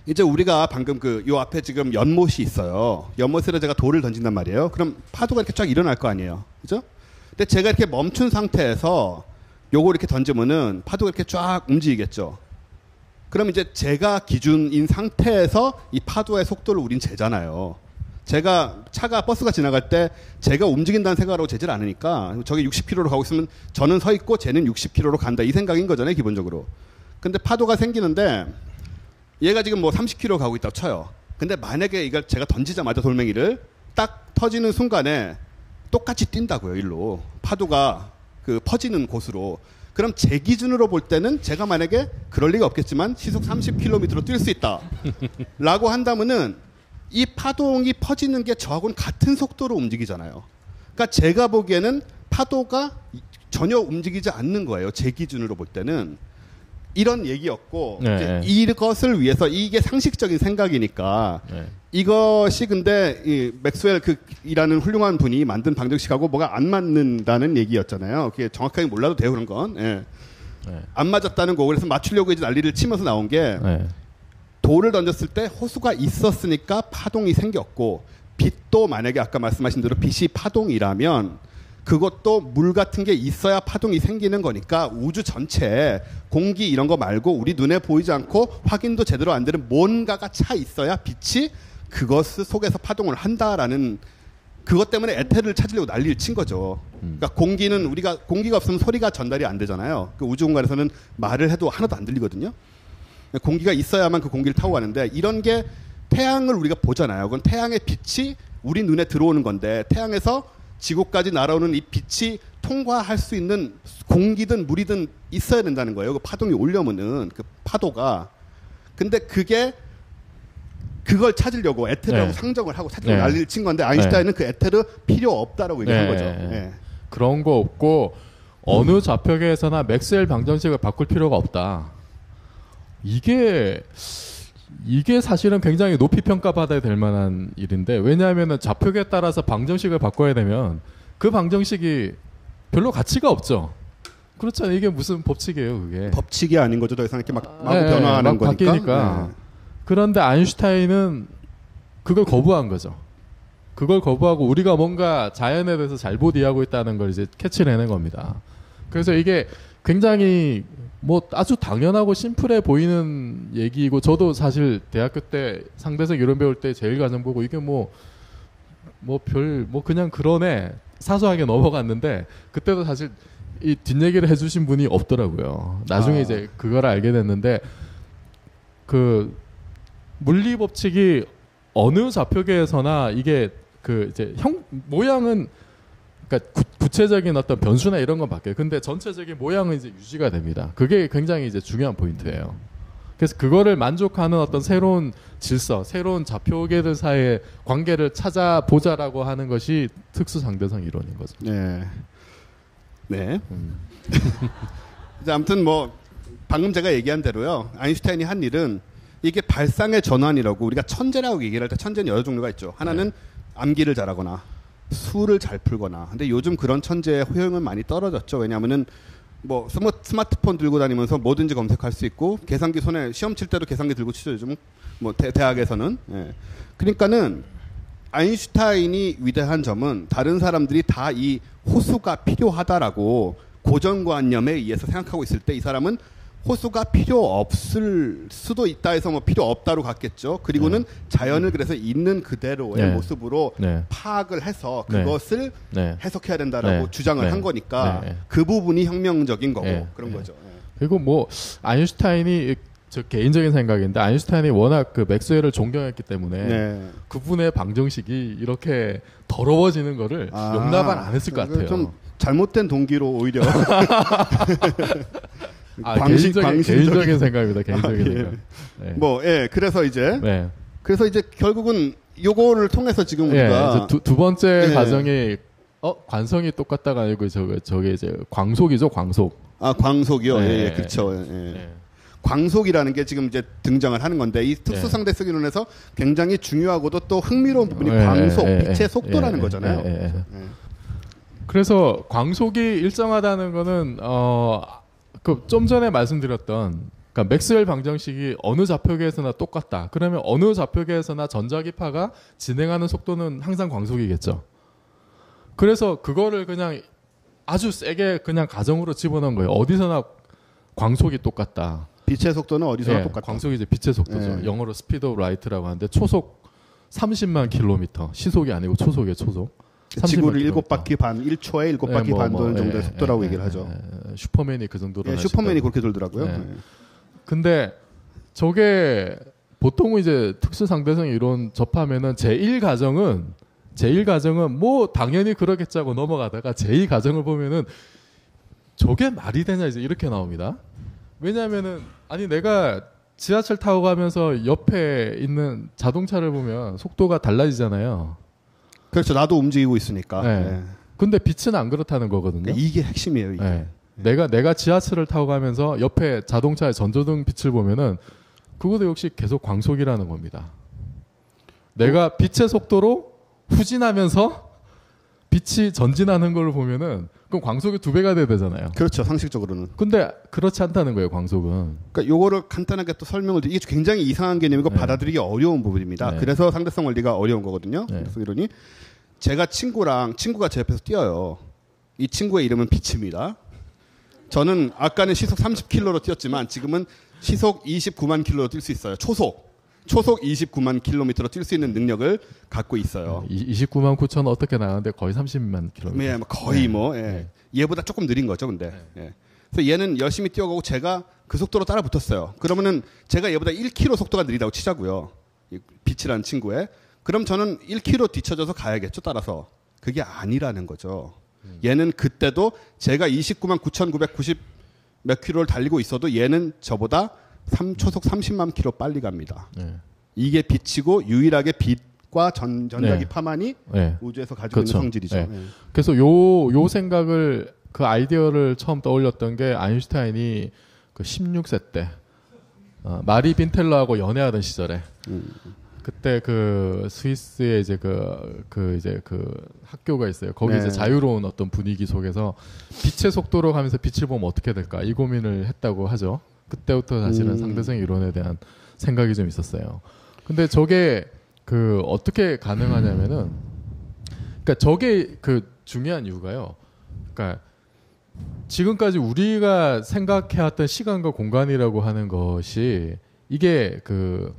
이제 우리가 방금 그 요 앞에 지금 연못이 있어요. 연못에다 제가 돌을 던진단 말이에요. 그럼 파도가 이렇게 쫙 일어날 거 아니에요. 그죠? 근데 제가 이렇게 멈춘 상태에서 요거 이렇게 던지면은 파도가 이렇게 쫙 움직이겠죠. 그럼 이제 제가 기준인 상태에서 이 파도의 속도를 우린 재잖아요. 제가 차가 버스가 지나갈 때 제가 움직인다는 생각으로 재질 않으니까 저게 60km로 가고 있으면 저는 서 있고 쟤는 60km로 간다 이 생각인 거잖아요 기본적으로. 근데 파도가 생기는데 얘가 지금 뭐 30km 가고 있다고 쳐요. 근데 만약에 이걸 제가 던지자마자 돌멩이를 딱 터지는 순간에 똑같이 뛴다고요 일로 파도가 그 퍼지는 곳으로. 그럼 제 기준으로 볼 때는 제가 만약에 그럴 리가 없겠지만 시속 30km로 뛸 수 있다. 라고 한다면은 이 파동이 퍼지는 게 저하고는 같은 속도로 움직이잖아요. 그러니까 제가 보기에는 파도가 전혀 움직이지 않는 거예요. 제 기준으로 볼 때는. 이런 얘기였고 네. 이제 이것을 위해서 이게 상식적인 생각이니까 네. 이것이 근데 이 맥스웰 그이라는 훌륭한 분이 만든 방정식하고 뭐가 안 맞는다는 얘기였잖아요. 그게 정확하게 몰라도 돼요 그런 건. 예. 네. 안 맞았다는 거고 그래서 맞추려고 이제 난리를 치면서 나온 게 네. 돌을 던졌을 때 호수가 있었으니까 파동이 생겼고 빛도 만약에 아까 말씀하신 대로 빛이 파동이라면 그것도 물 같은 게 있어야 파동이 생기는 거니까 우주 전체에 공기 이런 거 말고 우리 눈에 보이지 않고 확인도 제대로 안 되는 뭔가가 차 있어야 빛이 그것 속에서 파동을 한다라는 그것 때문에 에테르를 찾으려고 난리를 친 거죠. 그러니까 공기는 우리가 공기가 없으면 소리가 전달이 안 되잖아요. 그 우주 공간에서는 말을 해도 하나도 안 들리거든요. 공기가 있어야만 그 공기를 타고 가는데 이런 게 태양을 우리가 보잖아요. 그건 태양의 빛이 우리 눈에 들어오는 건데 태양에서 지구까지 날아오는 이 빛이 통과할 수 있는 공기든 물이든 있어야 된다는 거예요. 그 파동이 오려면은 그 파도가 근데 그게 그걸 찾으려고 에테르라고 네. 상정을 하고 찾으려고 네. 난리를 친 건데 아인슈타인은 그 에테르 필요 없다라고 얘기한 네. 거죠. 예. 그런 거 없고 어느 좌표계에서나 맥스웰 방정식을 바꿀 필요가 없다. 이게 이게 사실은 굉장히 높이 평가받아야 될 만한 일인데 왜냐하면 좌표계에 따라서 방정식을 바꿔야 되면 그 방정식이 별로 가치가 없죠. 그렇잖아요. 이게 무슨 법칙이에요, 그게. 법칙이 아닌 거죠. 더 이상 이렇게 막 마구 네, 변화하는 막 거니까. 바뀌니까. 네. 그런데 아인슈타인은 그걸 거부한 거죠. 그걸 거부하고 우리가 뭔가 자연에 대해서 잘못 이해하고 있다는 걸 이제 캐치를 해낸 겁니다. 그래서 이게 굉장히 뭐 아주 당연하고 심플해 보이는 얘기이고 저도 사실 대학교 때 상대적 이론 배울 때 제일 과정 보고 이게 뭐 뭐별뭐 그냥 그러네 사소하게 넘어갔는데 그때도 사실 이 뒷얘기를 해주신 분이 없더라고요. 나중에 아. 이제 그걸 알게 됐는데 그 물리 법칙이 어느 좌표계에서나 이게 그 이제 형 모양은 그러니까 구, 구체적인 어떤 변수나 이런 건 바뀌어요. 근데 전체적인 모양은 이제 유지가 됩니다. 그게 굉장히 이제 중요한 포인트예요. 그래서 그거를 만족하는 어떤 새로운 질서, 새로운 좌표계들 사이의 관계를 찾아보자라고 하는 것이 특수 상대성 이론인 거죠. 네. 네. 음. 이제 아무튼 뭐 방금 제가 얘기한 대로요. 아인슈타인이 한 일은 이게 발상의 전환이라고 우리가 천재라고 얘기를 할 때 천재는 여러 종류가 있죠. 하나는 암기를 잘하거나 수를 잘 풀거나. 근데 요즘 그런 천재의 효용은 많이 떨어졌죠. 왜냐하면은 뭐 스마, 스마트폰 들고 다니면서 뭐든지 검색할 수 있고 계산기 손에 시험 칠 때도 계산기 들고 치죠. 요즘 뭐 대, 대학에서는. 예. 그러니까는 아인슈타인이 위대한 점은 다른 사람들이 다 이 호수가 필요하다라고 고정관념에 의해서 생각하고 있을 때 이 사람은 호수가 필요 없을 수도 있다 해서 뭐 필요 없다로 갔겠죠. 그리고는 자연을 그래서 있는 그대로의 네. 모습으로 네. 파악을 해서 네. 그것을 네. 해석해야 된다라고 네. 주장을 네. 한 거니까 네. 그 부분이 혁명적인 거고 네. 그런 네. 거죠. 예. 그리고 뭐 아인슈타인이 저 개인적인 생각인데 아인슈타인이 워낙 그 맥스웰을 존경했기 때문에 네. 그분의 방정식이 이렇게 더러워지는 거를 아, 용납을 안 했을 것그 같아요. 좀 잘못된 동기로 오히려 아, 광신- 개인적인, 개인적인 생각입니다. 개인적인 아, 예. 생각. 네. 뭐 예. 그래서 이제 네. 그래서 이제 결국은 요거를 통해서 지금 예, 우리가 이제 두, 두 번째 예. 과정이 어 관성이 똑같다가 아니고 저게 저게 이제 광속이죠 광속. 아 광속이요. 네. 예, 예, 그렇죠. 예, 예. 네. 광속이라는 게 지금 이제 등장을 하는 건데 이 특수 예. 상대성 이론에서 굉장히 중요하고도 또 흥미로운 부분이 예, 광속, 예, 빛의 예, 속도라는 예, 거잖아요. 예, 예, 예. 예. 그래서 광속이 일정하다는 거는 어 그 좀 전에 말씀드렸던 그러니까 맥스웰 방정식이 어느 좌표계에서나 똑같다. 그러면 어느 좌표계에서나 전자기파가 진행하는 속도는 항상 광속이겠죠. 그래서 그거를 그냥 아주 세게 그냥 가정으로 집어넣은 거예요. 어디서나 광속이 똑같다. 빛의 속도는 어디서나 예, 똑같다. 광속이 이제 빛의 속도죠. 예. 영어로 speed of light라고 하는데 초속 30만 킬로미터. 시속이 아니고 초속의 초속. 30만 지구를 킬로미터. 일곱 바퀴 반, 1초에 일곱 예, 바퀴 뭐, 반 뭐, 도는 예, 정도의 예, 속도라고 예, 얘기를 예, 하죠. 예, 슈퍼맨이 그 정도로 예, 날 슈퍼맨이. 그렇게 돌더라고요. 근데 저게 보통 이제 특수 상대성 이론 접하면은 제1 가정은 제1 가정은 뭐 당연히 그러겠지 하고 넘어가다가 제2 가정을 보면은 저게 말이 되냐 이제 이렇게 나옵니다. 왜냐면은 아니 내가 지하철 타고 가면서 옆에 있는 자동차를 보면 속도가 달라지잖아요. 그렇죠. 나도 움직이고 있으니까. 네. 예. 근데 빛은 안 그렇다는 거거든요. 그러니까 이게 핵심이에요. 이게. 네. 내가 내가 지하철을 타고 가면서 옆에 자동차의 전조등 빛을 보면은 그것도 역시 계속 광속이라는 겁니다. 내가 빛의 속도로 후진하면서 빛이 전진하는 걸 보면은 그럼 광속이 두 배가 돼야 되잖아요. 그렇죠. 상식적으로는. 근데 그렇지 않다는 거예요, 광속은. 그러니까 요거를 간단하게 또 설명을 드리 이게 굉장히 이상한 개념이고 네. 받아들이기 어려운 부분입니다. 네. 그래서 상대성 원리가 어려운 거거든요. 네. 그래서 이러니 제가 친구랑 친구가 제 옆에서 뛰어요. 이 친구의 이름은 비치입니다. 저는 아까는 시속 30km로 뛰었지만 지금은 시속 29만 킬로로 뛸 수 있어요. 초속. 초속 29만 킬로미터로 뛸 수 있는 능력을 갖고 있어요. 이- 29만 9천 어떻게 나가는데 거의 30만 킬로미터. 예, 뭐 거의 네. 뭐 예. 네. 얘보다 조금 느린 거죠, 근데. 예. 그래서 얘는 열심히 뛰어가고 제가 그 속도로 따라 붙었어요. 그러면은 제가 얘보다 1km 속도가 느리다고 치자고요. 이 빛이라는 친구의. 그럼 저는 1km 뒤쳐져서 가야겠죠, 따라서. 그게 아니라는 거죠. 얘는 그때도 제가 29만 9,990 몇 킬로를 달리고 있어도 얘는 저보다 3 초속 30만 킬로 빨리 갑니다. 네. 이게 빛이고 유일하게 빛과 전, 전자기 네. 파만이 네. 우주에서 가지고 그렇죠. 있는 성질이죠. 네. 예. 그래서 요, 요 생각을, 그 아이디어를 처음 떠올렸던 게 아인슈타인이 그 16세 때, 어, 마리 빈텔러하고 연애하던 시절에, 그때 그 스위스에 이제 그, 그 이제 그 학교가 있어요. 거기 네. 이제 자유로운 어떤 분위기 속에서 빛의 속도로 가면서 빛을 보면 어떻게 될까 이 고민을 했다고 하죠. 그때부터 사실은 음. 상대성 이론에 대한 생각이 좀 있었어요. 근데 저게 그 어떻게 가능하냐면은 그러니까 저게 그 중요한 이유가요. 그러니까 지금까지 우리가 생각해왔던 시간과 공간이라고 하는 것이 이게 그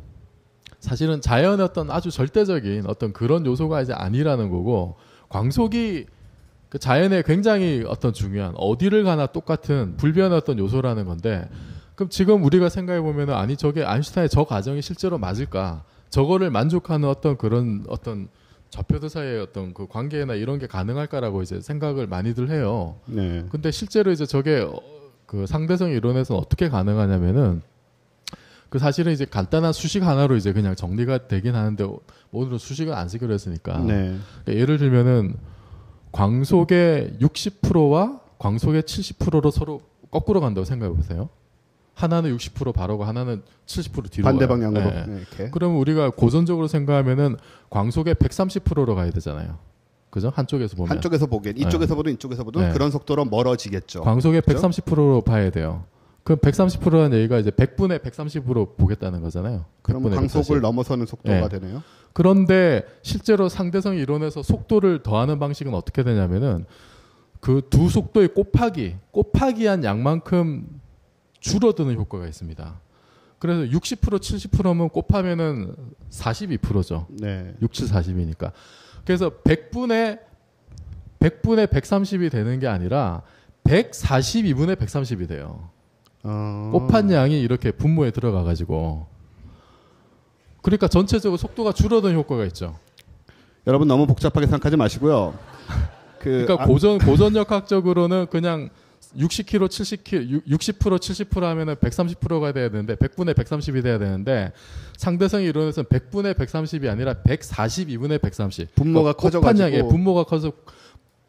사실은 자연의 어떤 아주 절대적인 어떤 그런 요소가 이제 아니라는 거고 광속이 그 자연의 굉장히 어떤 중요한 어디를 가나 똑같은 불변의 어떤 요소라는 건데 그럼 지금 우리가 생각해 보면은 아니 저게 아인슈타인의 저 과정이 실제로 맞을까? 저거를 만족하는 어떤 그런 어떤 좌표들 사이의 어떤 그 관계나 이런 게 가능할까라고 이제 생각을 많이들 해요. 네. 근데 실제로 이제 저게 어, 그 상대성 이론에서는 어떻게 가능하냐면은 그 사실은 이제 간단한 수식 하나로 이제 그냥 정리가 되긴 하는데 오늘은 수식은 안 쓰기로 했으니까 네. 그러니까 예를 들면은 광속의 60%와 광속의 70%로 서로 거꾸로 간다고 생각해 보세요. 하나는 60% 바로고 하나는 70% 뒤로 반대. 방향으로 네. 네, 이렇게. 그러면 우리가 고전적으로 생각하면은 광속의 130%로 가야 되잖아요. 그죠? 한쪽에서 보면 한쪽에서 보기엔 이쪽에서 보든 이쪽에서 보든 네. 그런 속도로 멀어지겠죠. 광속의 그죠? 130%로 봐야 돼요. 그럼 130%라는 얘기가 이제 100분의 130으로 보겠다는 거잖아요. 100분의 광속을 140. 넘어서는 속도가 네. 되네요. 그런데 실제로 상대성 이론에서 속도를 더하는 방식은 어떻게 되냐면은 그 두 속도의 곱하기, 곱하기한 양만큼 줄어드는 효과가 있습니다. 그래서 60% 70%면 곱하면은 42%죠. 네. 60, 40이니까. 그래서 100분의 100분의 130이 되는 게 아니라 142분의 130이 돼요. 어... 곱한 양이 이렇게 분모에 들어가 가지고 그러니까 전체적으로 속도가 줄어드는 효과가 있죠. 여러분 너무 복잡하게 생각하지 마시고요. 그 그러니까 아, 고전 고전역학적으로는 그냥 60km, 70km, 60% 70% 하면은 130%가 돼야 되는데 100분의 130이 돼야 되는데 상대성 이론에서는 100분의 130이 아니라 142분의 130. 분모가 곱한 커져 가지고- 양에 분모가 커서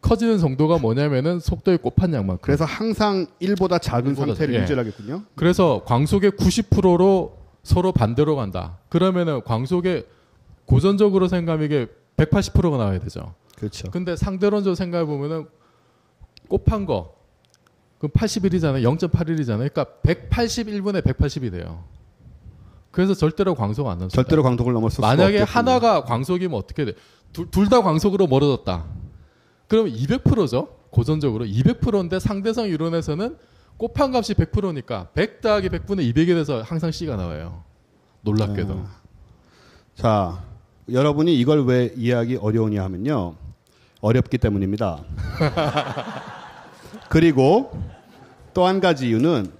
커지는 정도가 뭐냐면은 속도의 양만큼. 그래서 항상 1보다 작은 1보다 상태를 예. 유지하겠군요. 그래서 광속의 90%로 서로 반대로 간다. 그러면은 광속의 고전적으로 생각하면 이게 180%가 나와야 되죠. 그렇죠. 근데 상대론적으로 생각해 보면은 곱한 거 그럼 81이잖아요. 0.81이잖아요. 그러니까 181분의 180이 돼요. 그래서 절대로 광속 안 넘습니다. 절대로 광속을 넘을 수 만약에. 하나가 광속이면 어떻게 돼? 둘 다 광속으로 멀어졌다. 그러면 200%죠. 고전적으로 200%인데 상대성 이론에서는 곱한 값이 100%니까 100 더하기 100분의 200이 돼서 항상 C가 나와요. 놀랍게도. 아. 자, 여러분이 이걸 왜 이해하기 어려우냐 하면요. 어렵기 때문입니다. 그리고 또 한 가지 이유는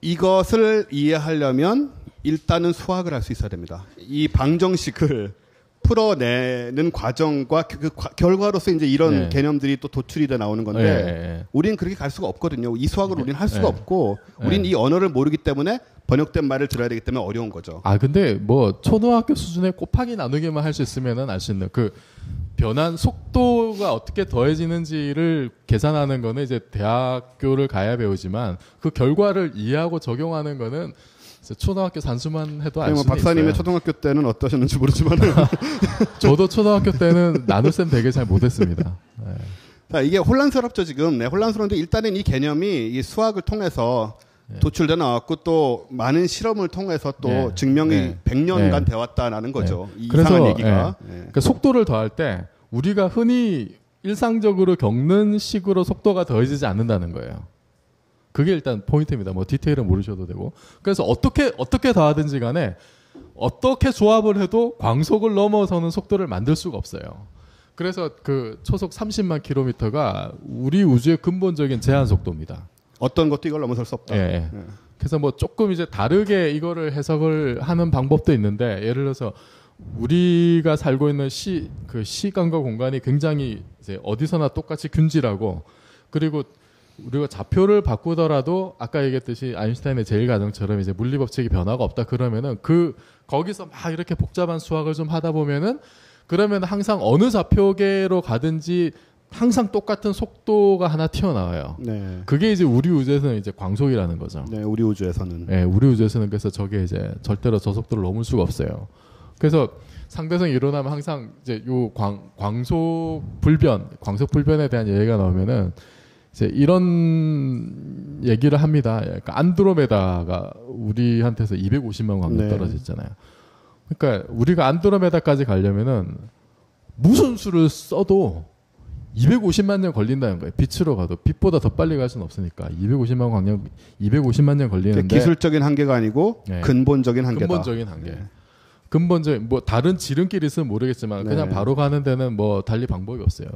이것을 이해하려면 일단은 수학을 할 수 있어야 됩니다. 이 방정식을 풀어내는 과정과 그, 그 과- 결과로서 이제 이런 네. 개념들이 또 도출이 돼 나오는 건데 예. 우리는 그렇게 갈 수가 없거든요. 이 수학을 우리는 할 수가 네. 없고 우리는 네. 이 언어를 모르기 때문에 번역된 말을 들어야 되기 때문에 어려운 거죠. 아 근데 뭐 초등학교 수준의 곱하기 나누기만 할 수 있으면은 알 수 있는 그 변한 속도가 어떻게 더해지는지를 계산하는 거는 이제 대학교를 가야 배우지만 그 결과를 이해하고 적용하는 거는 초등학교 산수만 해도 알뭐수 박사님의 있어요. 초등학교 때는 어떠셨는지 모르지만 저도 초등학교 때는 나눗셈 되게 잘 못했습니다. 네. 자, 이게 혼란스럽죠 지금. 네, 혼란스러운데 일단은 이 개념이 이 수학을 통해서 도출돼 나왔고 또 많은 실험을 통해서 또 네. 증명이 네. 100년간 네. 되었다라는 거죠. 이 그래서, 이상한 얘기가. 네. 그러니까 속도를 더할 때 우리가 흔히 일상적으로 겪는 식으로 속도가 더해지지 않는다는 거예요. 그게 일단 포인트입니다. 뭐 디테일은 모르셔도 되고. 그래서 어떻게 어떻게 더하든지 간에 어떻게 조합을 해도 광속을 넘어서는 속도를 만들 수가 없어요. 그래서 그 초속 30만 킬로미터가 우리 우주의 근본적인 제한 속도입니다. 어떤 것도 이걸 넘어설 수 없다. 예, 예. 네. 그래서 뭐 조금 이제 다르게 이거를 해석을 하는 방법도 있는데 예를 들어서 우리가 살고 있는 시 그 시간과 공간이 굉장히 이제 어디서나 똑같이 균질하고 그리고 우리가 좌표를 바꾸더라도 아까 얘기했듯이 아인슈타인의 제일 가정처럼 이제 물리 법칙이 변화가 없다 그러면은 그 거기서 막 이렇게 복잡한 수학을 좀 하다 보면은 그러면 항상 어느 좌표계로 가든지 항상 똑같은 속도가 하나 튀어나와요. 네. 그게 이제 우리 우주에서는 이제 광속이라는 거죠. 네, 우리 우주에서는. 예, 우리 우주에서는 그래서 저게 이제 절대로 저 속도를 넘을 수가 없어요. 그래서 상대성이 일어나면 항상 이제 요 광, 광속 불변, 광속 불변에 대한 얘기가 나오면은 이제 이런 얘기를 합니다. 그러니까 안드로메다가 우리한테서 250만 광년 네. 떨어졌잖아요. 그러니까 우리가 안드로메다까지 가려면은 무슨 수를 써도 250만 년 걸린다는 거예요. 빛으로 가도 빛보다 더 빨리 갈 수는 없으니까 250만 광년 250만 년 걸리는데 기술적인 한계가 아니고 네. 근본적인 한계다. 근본적인 한계. 네. 근본적인 뭐 다른 지름길이 있으면 모르겠지만 그냥 네. 바로 가는 데는 뭐 달리 방법이 없어요.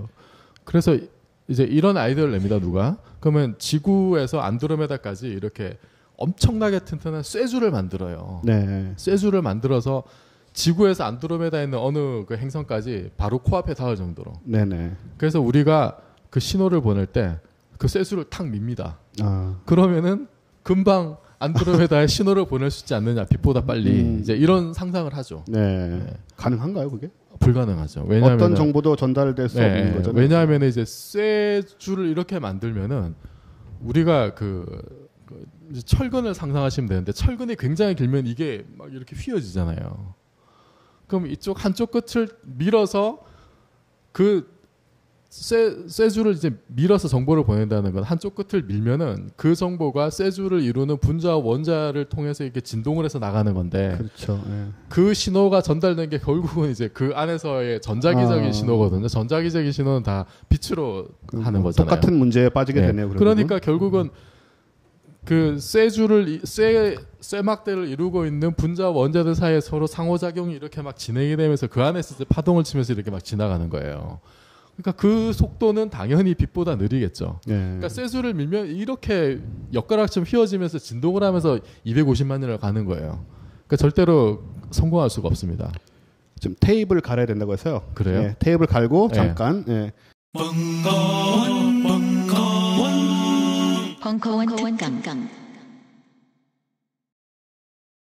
그래서 이제 이런 아이디어를 냅니다 누가 그러면 지구에서 안드로메다까지 이렇게 엄청나게 튼튼한 쇠줄을 만들어요. 네. 쇠줄을 만들어서 지구에서 안드로메다에 있는 어느 그 행성까지 바로 코앞에 닿을 정도로. 네, 네. 그래서 우리가 그 신호를 보낼 때 그 쇠줄을 탁 밉니다. 아. 그러면은 금방 안드로메다에 신호를 보낼 수 있지 않느냐 빛보다 빨리 음. 이제 이런 상상을 하죠. 네. 가능한가요, 그게? 불가능하죠. 왜냐하면 어떤 정보도 전달될 수 없는 거죠. 왜냐하면 이제 쇠줄을 이렇게 만들면은 우리가 그, 그 철근을 상상하시면 되는데 철근이 굉장히 길면 이게 막 이렇게 휘어지잖아요. 그럼 이쪽 한쪽 끝을 밀어서 그 쇠, 쇠줄을 이제 밀어서 정보를 보낸다는 건 한쪽 끝을 밀면은 그 정보가 쇠줄을 이루는 분자와 원자를 통해서 이렇게 진동을 해서 나가는 건데 그렇죠. 예. 그 신호가 전달된 게 결국은 이제 그 안에서의 전자기적인 아. 신호거든요. 전자기적인 신호는 다 빛으로 그 하는 뭐 거잖아요. 똑같은 문제에 빠지게 네. 되네요. 그러니까 결국은 그 쇠줄을 쇠 쇠막대를 이루고 있는 분자 원자들 사이에 서로 상호작용이 이렇게 막 진행이 되면서 그 안에 있을 때 파동을 치면서 이렇게 막 지나가는 거예요. 그러니까 그 속도는 당연히 빛보다 느리겠죠. 예. 그러니까 쇠줄을 밀면 이렇게 엿가락처럼 휘어지면서 진동을 하면서 250만 년을 가는 거예요. 그러니까 절대로 성공할 수가 없습니다. 좀 테이블 갈아야 된다고 해서요. 그래요? 예, 테이블 갈고 예. 잠깐 예. 벙커원, 벙커원,